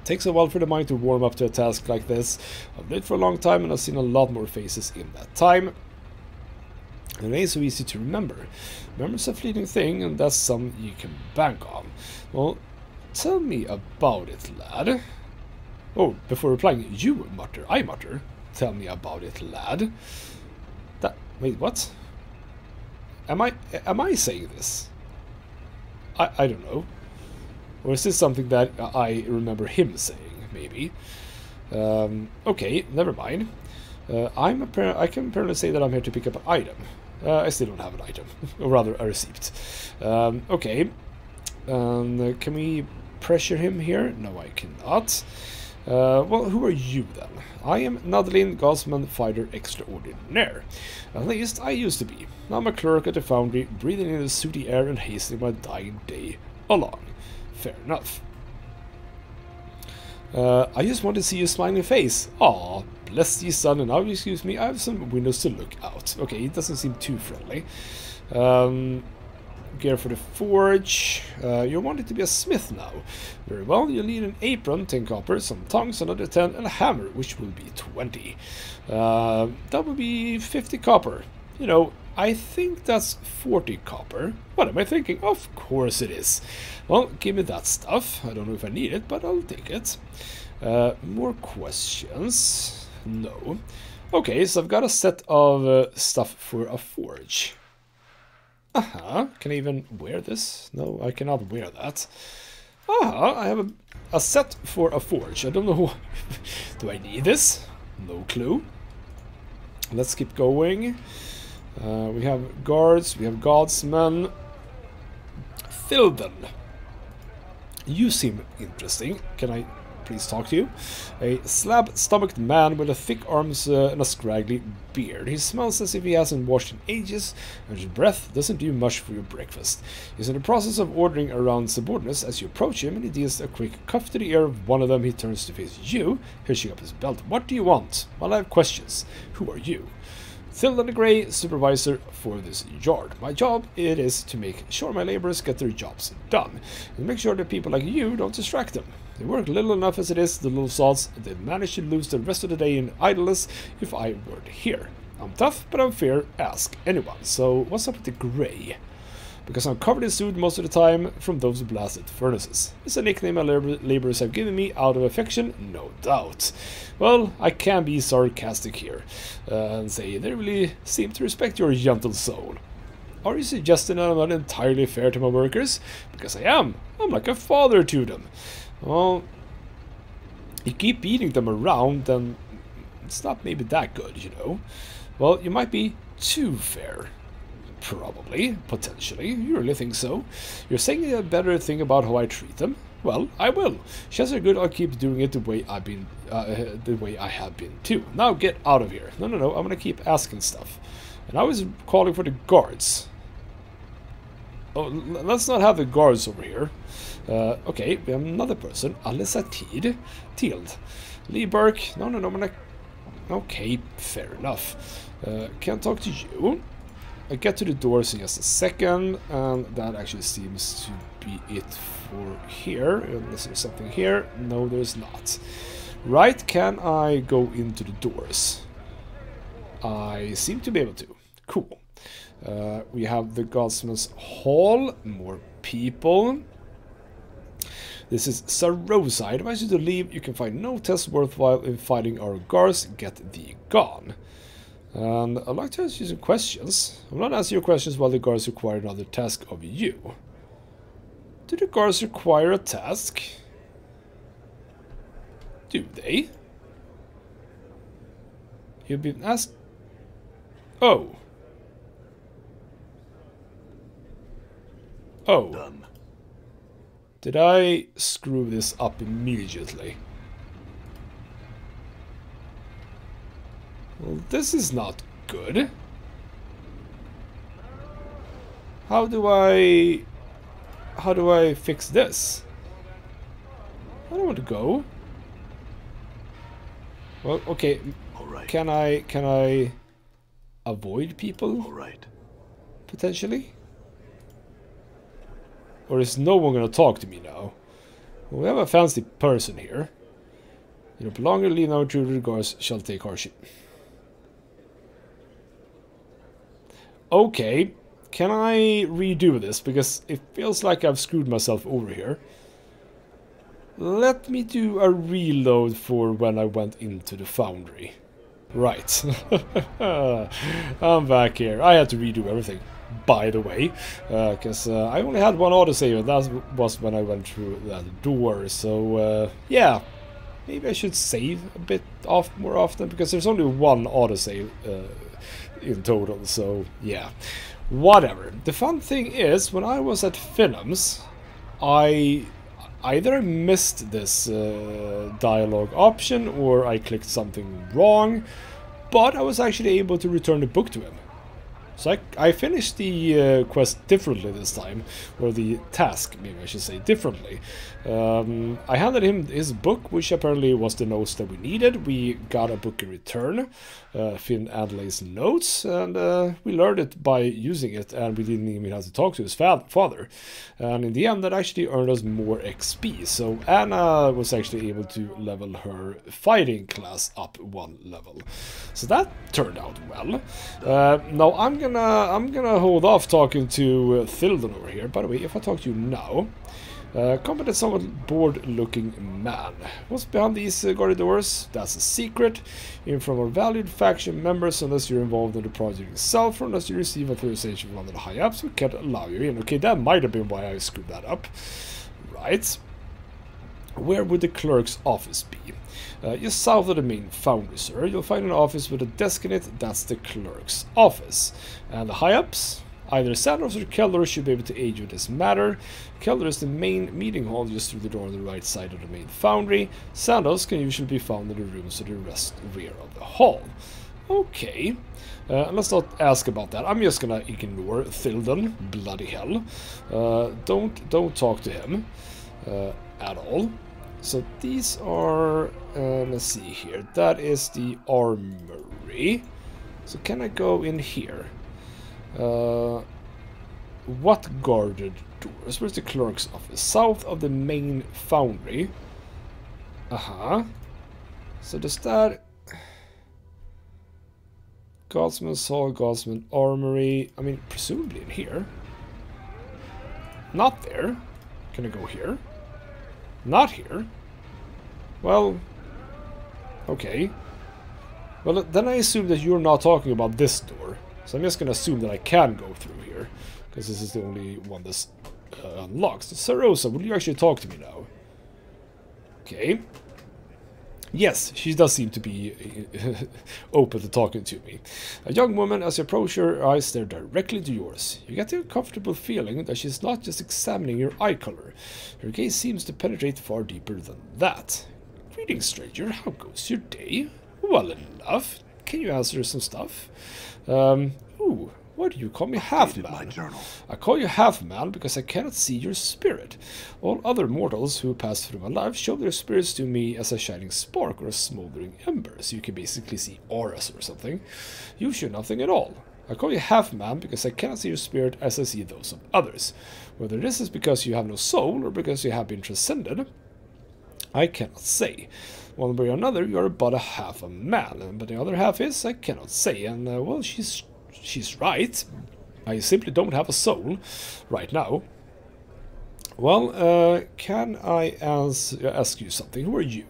Takes a while for the mind to warm up to a task like this. I've lived for a long time and I've seen a lot more faces in that time. It ain't so easy to remember. Memory's a fleeting thing and that's something you can bank on. Well, tell me about it, lad. Oh, before replying, you mutter, I mutter. Tell me about it, lad. That, wait, what? Am I, am I saying this? I, I don't know. Or is this something that I remember him saying, maybe? Um, okay, never mind. Uh, I'm I can apparently say that I'm here to pick up an item. Uh, I still don't have an item, or rather a receipt. Um, okay, uh, can we pressure him here? No, I cannot. Uh, well, who are you then? I am Nadalin Gosman Fighter Extraordinaire. At least I used to be. Now I'm a clerk at the foundry, breathing in the sooty air and hastening my dying day along. Fair enough. Uh, I just want to see your smiling face. Aw, bless you, son, and now excuse me, I have some windows to look out. Okay, he doesn't seem too friendly. Um, gear for the forge. Uh, you wanted to be a smith now. Very well, you'll need an apron, 10 copper, some tongs, another 10, and a hammer, which will be 20. Uh, that would be 50 copper. You know, I think that's 40 copper. What am I thinking? Of course it is. Well, give me that stuff. I don't know if I need it, but I'll take it. Uh, more questions? No. Okay, so I've got a set of uh, stuff for a forge. Uh-huh. Can I even wear this? No, I cannot wear that. Uh-huh. I have a, a set for a forge. I don't know. Do I need this? No clue. Let's keep going. Uh, we have guards, we have godsmen. Thildon. You seem interesting. Can I please talk to you? A slab-stomached man with a thick arms uh, and a scraggly beard. He smells as if he hasn't washed in ages, and his breath doesn't do much for your breakfast. He's in the process of ordering around subordinates as you approach him, and he deals a quick cuff to the ear of one of them. He turns to face you, hitching up his belt. What do you want? Well, I have questions. Who are you? Thildon the Grey, supervisor for this yard. My job it is to make sure my laborers get their jobs done, and make sure that people like you don't distract them. They work little enough as it is, the little sods, they'd manage to lose the rest of the day in idleness if I weren't here. I'm tough, but I'm fair, ask anyone. So, what's up with the Grey? Because I'm covered in soot most of the time from those blasted furnaces. It's a nickname my laborers have given me out of affection, no doubt. Well, I can be sarcastic here, uh, and say they really seem to respect your gentle soul. Are you suggesting that I'm not entirely fair to my workers? Because I am. I'm like a father to them. Well, you keep beating them around, then it's not maybe that good, you know. Well, you might be too fair. Probably, potentially. You really think so? You're saying a better thing about how I treat them? Well, I will. Chances good I'll keep doing it the way I've been, uh, the way I have been too. Now get out of here. No, no, no. I'm gonna keep asking stuff. And I was calling for the guards. Oh, let's not have the guards over here. Uh, okay, we have another person. Alyssa Teed. Tield. Lee Burke. No, no, no. I'm gonna... Okay, fair enough. Uh, can't talk to you. I get to the doors in just a second, and that actually seems to be it for here. Unless there's something here. No, there's not. Right, can I go into the doors? I seem to be able to. Cool. Uh, we have the Guardsman's Hall, more people. This is Sarosa. I advise you to leave. You can find no test worthwhile in fighting our guards. Get thee gone. And I'd like to ask you some questions. I'm not asking you questions while the guards require another task of you. Do the guards require a task? Do they? You've been asked... Oh. Oh. Done. Did I screw this up immediately? Well, this is not good. How do I... How do I fix this? I don't want to go. Well, okay. All right. Can I... Can I... Avoid people? All right. potentially? Or is no one gonna talk to me now? Well, we have a fancy person here. You no longer leave now true regards shall take hardship. Okay, can I redo this? Because it feels like I've screwed myself over here. Let me do a reload for when I went into the foundry. Right. I'm back here. I had to redo everything, by the way. Because uh, I only had one autosave, and that was when I went through that door. So, uh, yeah. Maybe I should save a bit off more often, because there's only one autosave uh, in total. So, yeah. Whatever. The fun thing is, when I was at Finam's, I either missed this uh, dialogue option or I clicked something wrong, but I was actually able to return the book to him. So I, I finished the uh, quest differently this time, or the task, maybe I should say, differently. Um, I handed him his book, which apparently was the notes that we needed. We got a book in return, uh, Fin Andlye's notes, and uh, we learned it by using it, and we didn't even have to talk to his fa father. And in the end, that actually earned us more XP. So Anna was actually able to level her fighting class up one level. So that turned out well. Uh, now I'm gonna I'm gonna hold off talking to uh, Thildon over here. By the way, if I talk to you now. Uh, competent, somewhat bored-looking man. What's behind these uh, guarded doors? That's a secret. Even from our valued faction members, unless you're involved in the project itself, or unless you receive authorization from the high-ups, we can't allow you in. Okay, that might have been why I screwed that up. Right. Where would the clerk's office be? Uh, just south of the main foundry, sir. You'll find an office with a desk in it. That's the clerk's office. And the high-ups? Either Sandos or Keller should be able to aid you in this matter. Keller is the main meeting hall just through the door on the right side of the main foundry. Sandos can usually be found in the rooms to the rest rear of the hall. Okay. Uh, let's not ask about that. I'm just gonna ignore Thildon. Bloody hell. Uh, don't don't talk to him uh, at all. So these are, uh, let's see here. That is the armory. So can I go in here? Uh, what guarded doors? Where's the clerk's office? South of the main foundry. Uh-huh. So does that... Guardsman's Hall, Guardsman Armory. I mean, presumably in here. Not there. Can I go here? Not here. Well, okay. Well, then I assume that you're not talking about this door. So I'm just to assume that I can go through here. Because this is the only one that's uh, unlocked. Sarosa, will you actually talk to me now? Okay. Yes, she does seem to be open to talking to me. A young woman, as you approach her eyes stare directly into yours. You get the uncomfortable feeling that she's not just examining your eye color. Her gaze seems to penetrate far deeper than that. Greetings, stranger. How goes your day? Well enough. Can you answer some stuff? Um, ooh, why do you call me half-man? I call you half man because I cannot see your spirit. All other mortals who pass through my life show their spirits to me as a shining spark or a smoldering ember, so you can basically see auras or something. You show nothing at all. I call you half-man because I cannot see your spirit as I see those of others. Whether this is because you have no soul or because you have been transcended, I cannot say. One way or another, you are but a half a man, but the other half is, I cannot say. And, uh, well, she's, she's right. I simply don't have a soul right now. Well, uh, can I ask, ask you something? Who are you?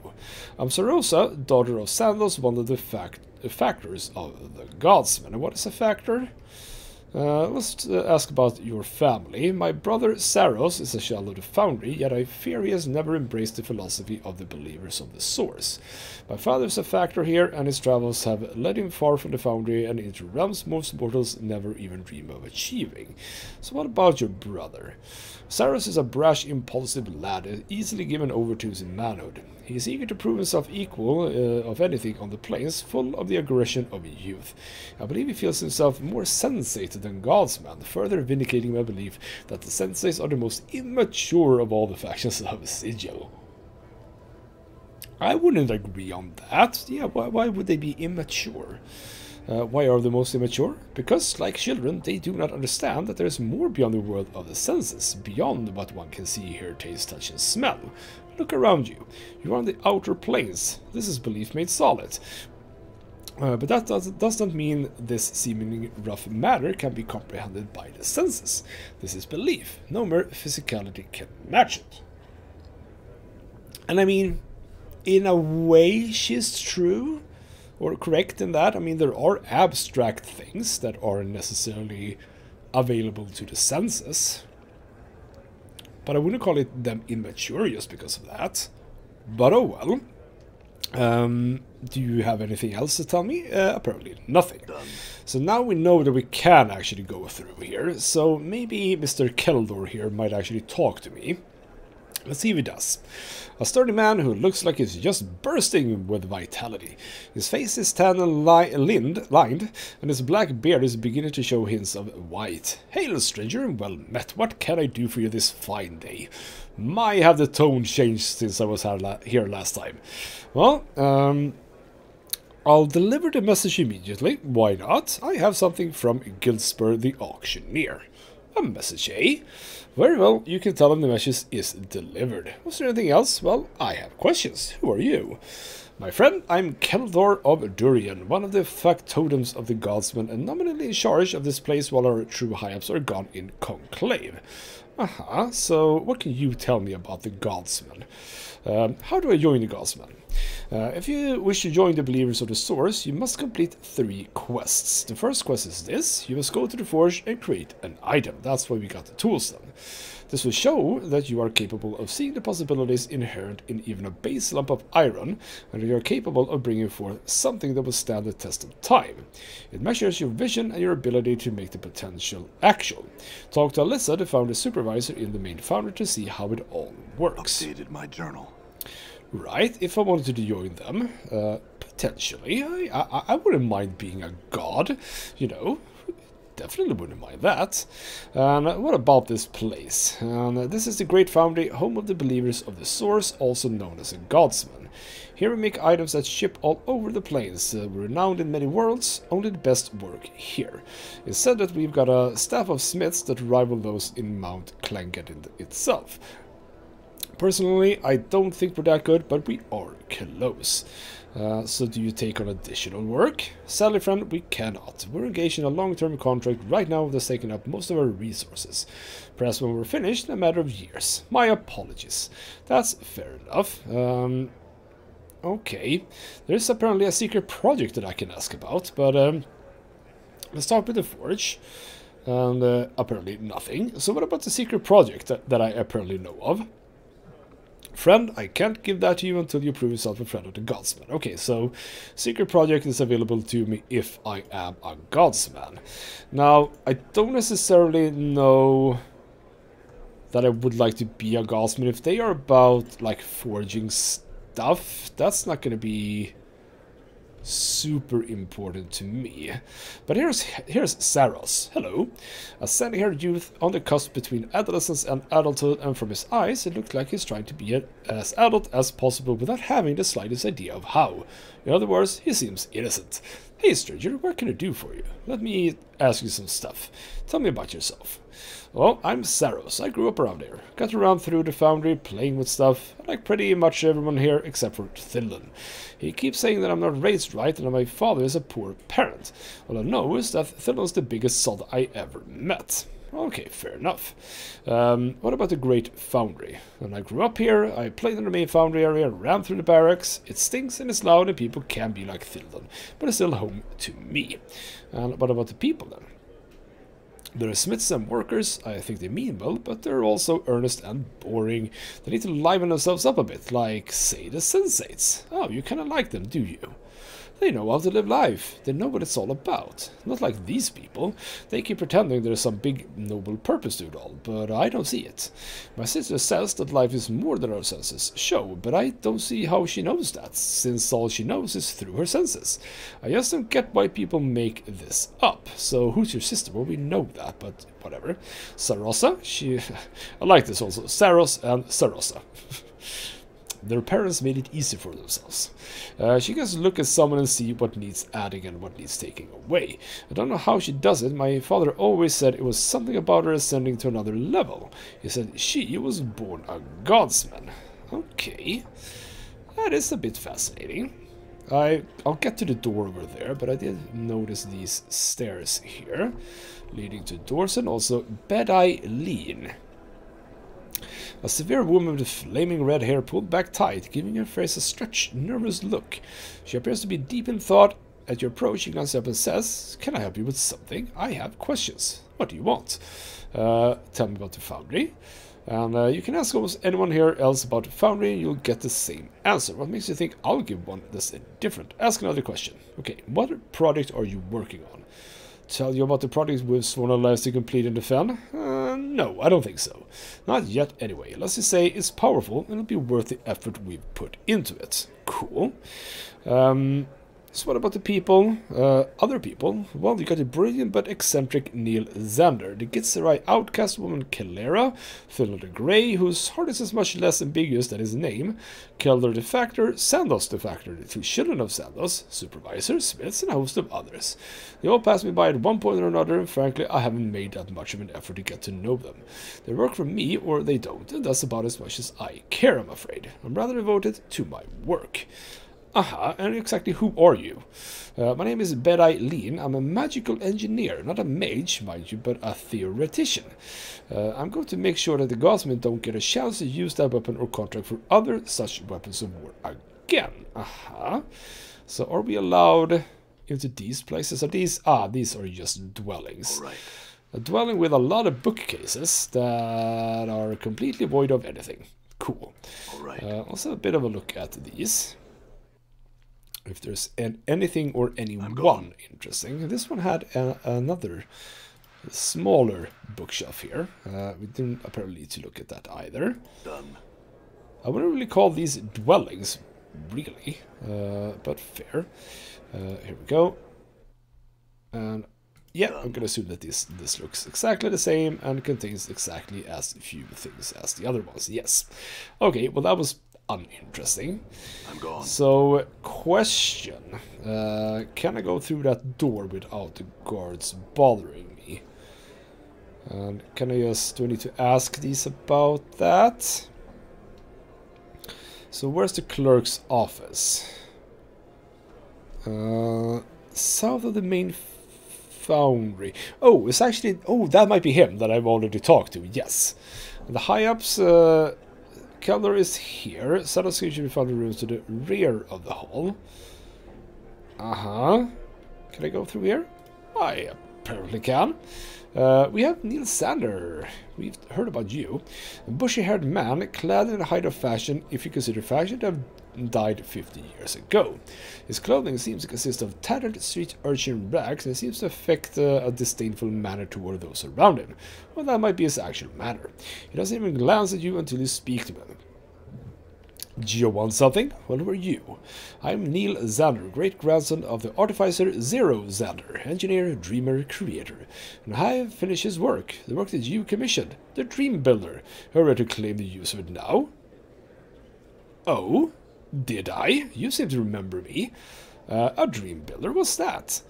I'm Sarosa, daughter of Sandos, one of the fact factors of the Godsman. And what is a factor? Uh, let's uh, ask about your family. My brother Saros is a child of the Foundry, yet I fear he has never embraced the philosophy of the believers of the Source. My father is a factor here, and his travels have led him far from the Foundry and into realms most mortals never even dream of achieving. So what about your brother? Saros is a brash, impulsive lad, easily given over to his manhood. He is eager to prove himself equal uh, of anything on the planes, full of the aggression of youth. I believe he feels himself more sensate than Godsman, further vindicating my belief that the sensates are the most immature of all the factions of Sigil. I wouldn't agree on that. Yeah, why, why would they be immature? Uh, why are they most immature? Because, like children, they do not understand that there is more beyond the world of the senses, beyond what one can see, hear, taste, touch, and smell. Look around you. You are on the outer planes. This is belief made solid. Uh, but that does, does not mean this seemingly rough matter can be comprehended by the senses. This is belief. No mere physicality can match it. And I mean, in a way, she's true or correct in that. I mean, there are abstract things that aren't necessarily available to the senses. But I wouldn't call it them immature just because of that. But oh well. Um, do you have anything else to tell me? Uh, apparently nothing. Done. So now we know that we can actually go through here. So maybe Mr. Keldor here might actually talk to me. Let's see if he does. A sturdy man who looks like he's just bursting with vitality. His face is tan and li lined, lined, and his black beard is beginning to show hints of white. Hail, stranger, well met. What can I do for you this fine day? My, have the tone changed since I was here last time. Well, um... I'll deliver the message immediately. Why not? I have something from Giltspur the auctioneer. A message, eh? Very well, you can tell him the message is delivered. Was there anything else? Well, I have questions. Who are you? My friend, I'm Keldor of Durian, one of the factotums of the Godsmen, and nominally in charge of this place while our true high-ups are gone in conclave. Aha, uh -huh. so what can you tell me about the Godsmen? Um, how do I join the Godsmen? Uh, if you wish to join the Believers of the Source, you must complete three quests. The first quest is this. You must go to the Forge and create an item. That's why we got the tools then. This will show that you are capable of seeing the possibilities inherent in even a base lump of iron, and that you are capable of bringing forth something that will stand the test of time. It measures your vision and your ability to make the potential actual. Talk to Alyssa, the founder supervisor in the main founder, to see how it all works. Updated my journal. Right, if I wanted to join them, uh, potentially, I, I, I wouldn't mind being a god, you know, definitely wouldn't mind that. And what about this place? This is the Great Foundry, home of the Believers of the Source, also known as a Godsman. Here we make items that ship all over the planes, uh, renowned in many worlds, only the best work here. It's said that we've got a staff of smiths that rival those in Mount Clangeddin itself. Personally, I don't think we're that good, but we are close. Uh, so do you take on additional work? Sadly, friend, we cannot. We're engaged in a long-term contract right now that's taking up most of our resources. Perhaps when we're finished, in a matter of years. My apologies. That's fair enough. Um, okay. There's apparently a secret project that I can ask about, but um, let's start with the Forge. And uh, apparently nothing. So what about the secret project that, that I apparently know of? Friend, I can't give that to you until you prove yourself a friend of the Godsman. Okay, so Secret Project is available to me if I am a Godsman. Now, I don't necessarily know that I would like to be a Godsman. If they are about, like, forging stuff, that's not going to be super important to me. But here's here's Saros. Hello. A sandy-haired youth on the cusp between adolescence and adulthood, and from his eyes it looks like he's trying to be as adult as possible without having the slightest idea of how. In other words, he seems innocent. Hey stranger, what can I do for you? Let me ask you some stuff. Tell me about yourself. Well, I'm Saros. I grew up around here. Got around through the foundry, playing with stuff, like pretty much everyone here except for Thillen. He keeps saying that I'm not raised right and that my father is a poor parent. All I know is that Thillen's the biggest sod I ever met. Okay, fair enough. Um, what about the Great Foundry? When I grew up here, I played in the main foundry area, ran through the barracks. It stinks and it's loud and people can be like Thildon, but it's still home to me. And what about the people then? There are smiths and workers, I think they mean well, but they're also earnest and boring. They need to liven themselves up a bit, like, say, the sensates. Oh, you kinda like them, do you? They know how to live life. They know what it's all about. Not like these people. They keep pretending there's some big noble purpose to it all, but I don't see it. My sister says that life is more than our senses show, but I don't see how she knows that, since all she knows is through her senses. I just don't get why people make this up. So who's your sister? Well, we know that, but whatever. Sarosa? She... I like this also. Saros and Sarosa. Their parents made it easy for themselves. Uh, she gets to look at someone and see what needs adding and what needs taking away. I don't know how she does it. My father always said it was something about her ascending to another level. He said she was born a godsman. Okay. That is a bit fascinating. I, I'll get to the door over there, but I did notice these stairs here, leading to doors and also Bed-Eye Lean. A severe woman with flaming red hair pulled back tight, giving her face a stretched, nervous look. She appears to be deep in thought. At your approach, she glances up and says, Can I help you with something? I have questions. What do you want? Uh, tell me about the foundry. And uh, you can ask almost anyone here else about the foundry and you'll get the same answer. What makes you think I'll give one that's different? Ask another question. Okay, what product are you working on? Tell you about the project we've sworn our lives to complete and defend? Uh, no, I don't think so. Not yet anyway. Let's just say it's powerful and it'll be worth the effort we've put into it. Cool. Um, so what about the people? Uh, other people? Well, you got the brilliant but eccentric Neil Zander, the Githzerai outcast woman Kelera, Philor the Grey, whose heart is as much less ambiguous than his name, Keldor the Factor, Sandos the Factor, the two children of Sandos, supervisors, smiths, and a host of others. They all pass me by at one point or another, and frankly, I haven't made that much of an effort to get to know them. They work for me, or they don't, and that's about as much as I care, I'm afraid. I'm rather devoted to my work. Aha, and exactly who are you? Uh, my name is Lean. I'm a magical engineer, not a mage, mind you, but a theoretician. Uh, I'm going to make sure that the Godsmen don't get a chance to use that weapon or contract for other such weapons of war again. Aha. So are we allowed into these places? Are these? Ah, these are just dwellings. Right. A dwelling with a lot of bookcases that are completely void of anything. Cool. All right. Uh, also a bit of a look at these if there's an, anything or anyone interesting. This one had a, another smaller bookshelf here. Uh, we didn't apparently need to look at that either. Done. I wouldn't really call these dwellings, really, uh, but fair. Uh, here we go. And yeah, I'm gonna assume that this this looks exactly the same and contains exactly as few things as the other ones. Yes. Okay, well that was uninteresting. I'm gone. So, question. Uh, can I go through that door without the guards bothering me? And can I just... Do I need to ask these about that? So, where's the clerk's office? Uh, south of the main foundry. Oh, it's actually... Oh, that might be him that I've already talked to. Yes. The high-ups... Uh, Keller is here. Subtle should be found in rooms to the rear of the hall. Uh-huh. Can I go through here? I apparently can. Uh, we have Neil Sander. We've heard about you. A bushy-haired man, clad in a height of fashion, if you consider fashion to have died 50 years ago. His clothing seems to consist of tattered street urchin rags and seems to affect uh, a disdainful manner toward those around him. Well, that might be his actual manner. He doesn't even glance at you until you speak to him. Do you want something? Well, who are you? I'm Neil Xander, great-grandson of the artificer Zero Xander, engineer, dreamer, creator. And I finished his work, the work that you commissioned, the Dream Builder. Hurry to claim the use of it now. Oh? Did I? You seem to remember me. Uh, a dream builder, what's that?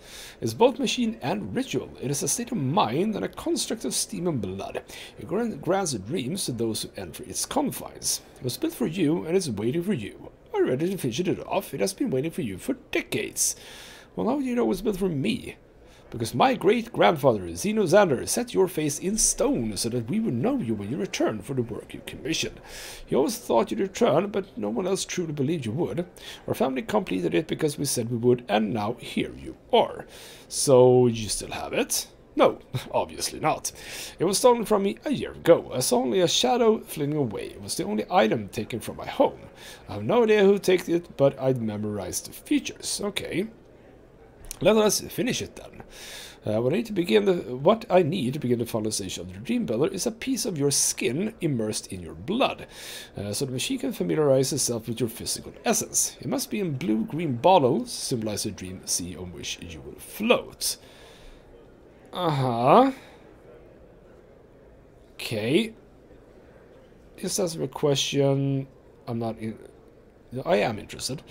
It's both machine and ritual. It is a state of mind and a construct of steam and blood. It grants dreams to those who enter its confines. It was built for you and it's waiting for you. Are you ready to finish it off? It has been waiting for you for decades. Well, how do you know it was built for me? Because my great-grandfather, Zeno Xander, set your face in stone so that we would know you when you return for the work you commissioned. He always thought you'd return, but no one else truly believed you would. Our family completed it because we said we would, and now here you are. So, you still have it? No, obviously not. It was stolen from me a year ago, as only a shadow flinging away. It was the only item taken from my home. I have no idea who took it, but I'd memorized the features. Okay. Let us finish it then. Uh, what I need to begin the what I need to begin the final stage of the Dream Builder is a piece of your skin immersed in your blood, uh, so the machine can familiarize itself with your physical essence. It must be in blue-green bottle, symbolize the dream sea on which you will float. Uh huh. Okay. This has a question. I'm not in. I am interested.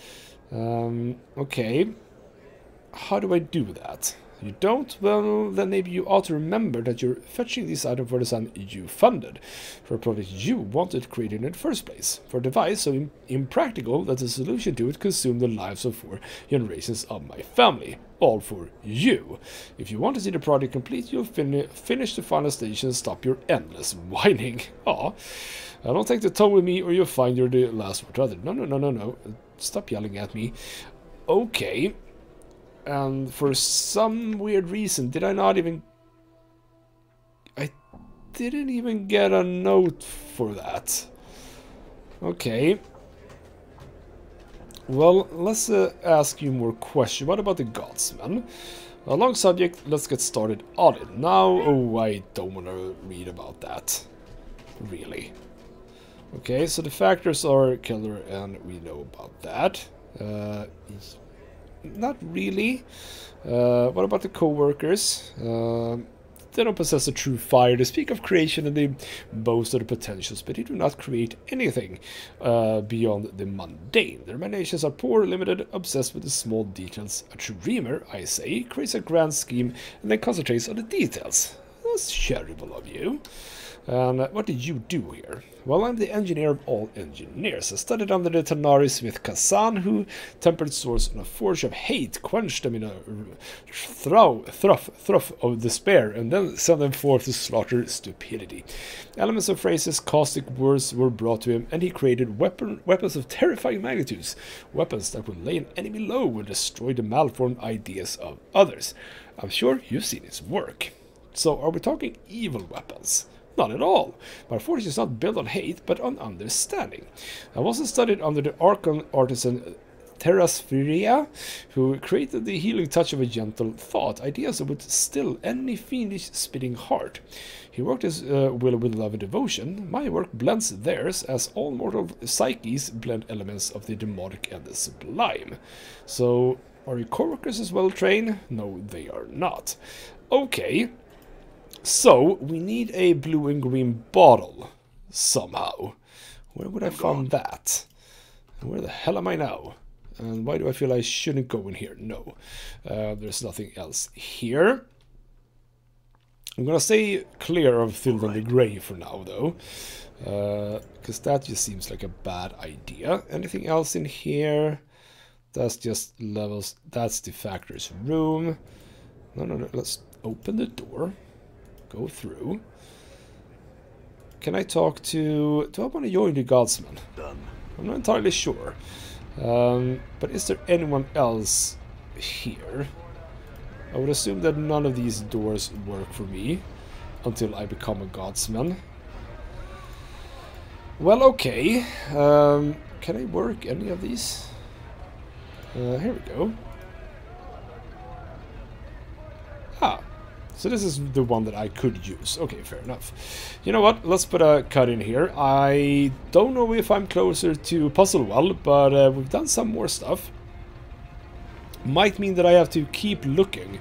Um, okay how do I do that? You don't? Well, then maybe you ought to remember that you're fetching this item for the son you funded, for a project you wanted created in the first place, for a device so Im impractical that the solution to it consumed the lives of four generations of my family. All for you. If you want to see the project complete, you'll fin finish the final stage and stop your endless whining. Aw. I don't take the tone with me or you'll find you're the last word. No, no, no, no, no. Stop yelling at me. Okay and for some weird reason, did I not even... I didn't even get a note for that. Okay. Well, let's uh, ask you more questions. What about the Godsman? A long subject, let's get started on it. Now, oh, I don't want to read about that. Really. Okay, so the factors are killer, and we know about that. Uh, not really. Uh, what about the co-workers? Uh, they don't possess a true fire. They speak of creation and they boast of the potentials, but they do not create anything uh, beyond the mundane. Their imaginations are poor, limited, obsessed with the small details. A dreamer, I say, creates a grand scheme and then concentrates on the details. That's charitable of you. And what did you do here? Well, I'm the engineer of all engineers. I studied under the Tanar'ri Smith Kazan, who tempered swords on a forge of hate, quenched them in a throw, thruff, thruff of despair, and then sent them forth to slaughter stupidity. Elements of phrases, caustic words were brought to him, and he created weapon, weapons of terrifying magnitudes, weapons that would lay an enemy low and destroy the malformed ideas of others. I'm sure you've seen his work. So, are we talking evil weapons? Not at all. My fortune is not built on hate, but on understanding. I was studied under the Archon artisan Terraspheria, who created the healing touch of a gentle thought, ideas that would still any fiendish spitting heart. He worked his uh, will with love and devotion. My work blends theirs, as all mortal psyches blend elements of the demonic and the sublime. So, are your co-workers as well trained? No, they are not. Okay, so, we need a blue and green bottle. Somehow. Where would I find that? Where the hell am I now? And why do I feel I shouldn't go in here? No. Uh, there's nothing else here. I'm gonna stay clear of Thildon the Grey for now, though. Because uh, that just seems like a bad idea. Anything else in here? That's just levels. That's the factol's room. No, no, no. Let's open the door go through. Can I talk to... Do I want to join the Godsman? I'm not entirely sure. Um, but is there anyone else here? I would assume that none of these doors work for me until I become a Godsman. Well, okay. Um, can I work any of these? Uh, here we go. Ah, so this is the one that I could use. Okay, fair enough. You know what? Let's put a cut in here. I don't know if I'm closer to Puzzlewell, but uh, we've done some more stuff. Might mean that I have to keep looking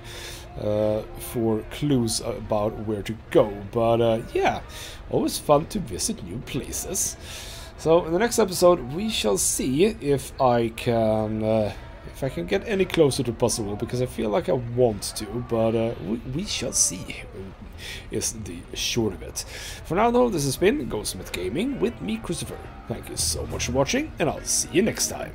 uh, for clues about where to go. But uh, yeah, always fun to visit new places. So in the next episode, we shall see if I can... If I can get any closer to possible, because I feel like I want to, but uh, we, we shall see, is the short of it. For now though, this has been GhostMut Gaming with me, Christopher. Thank you so much for watching, and I'll see you next time.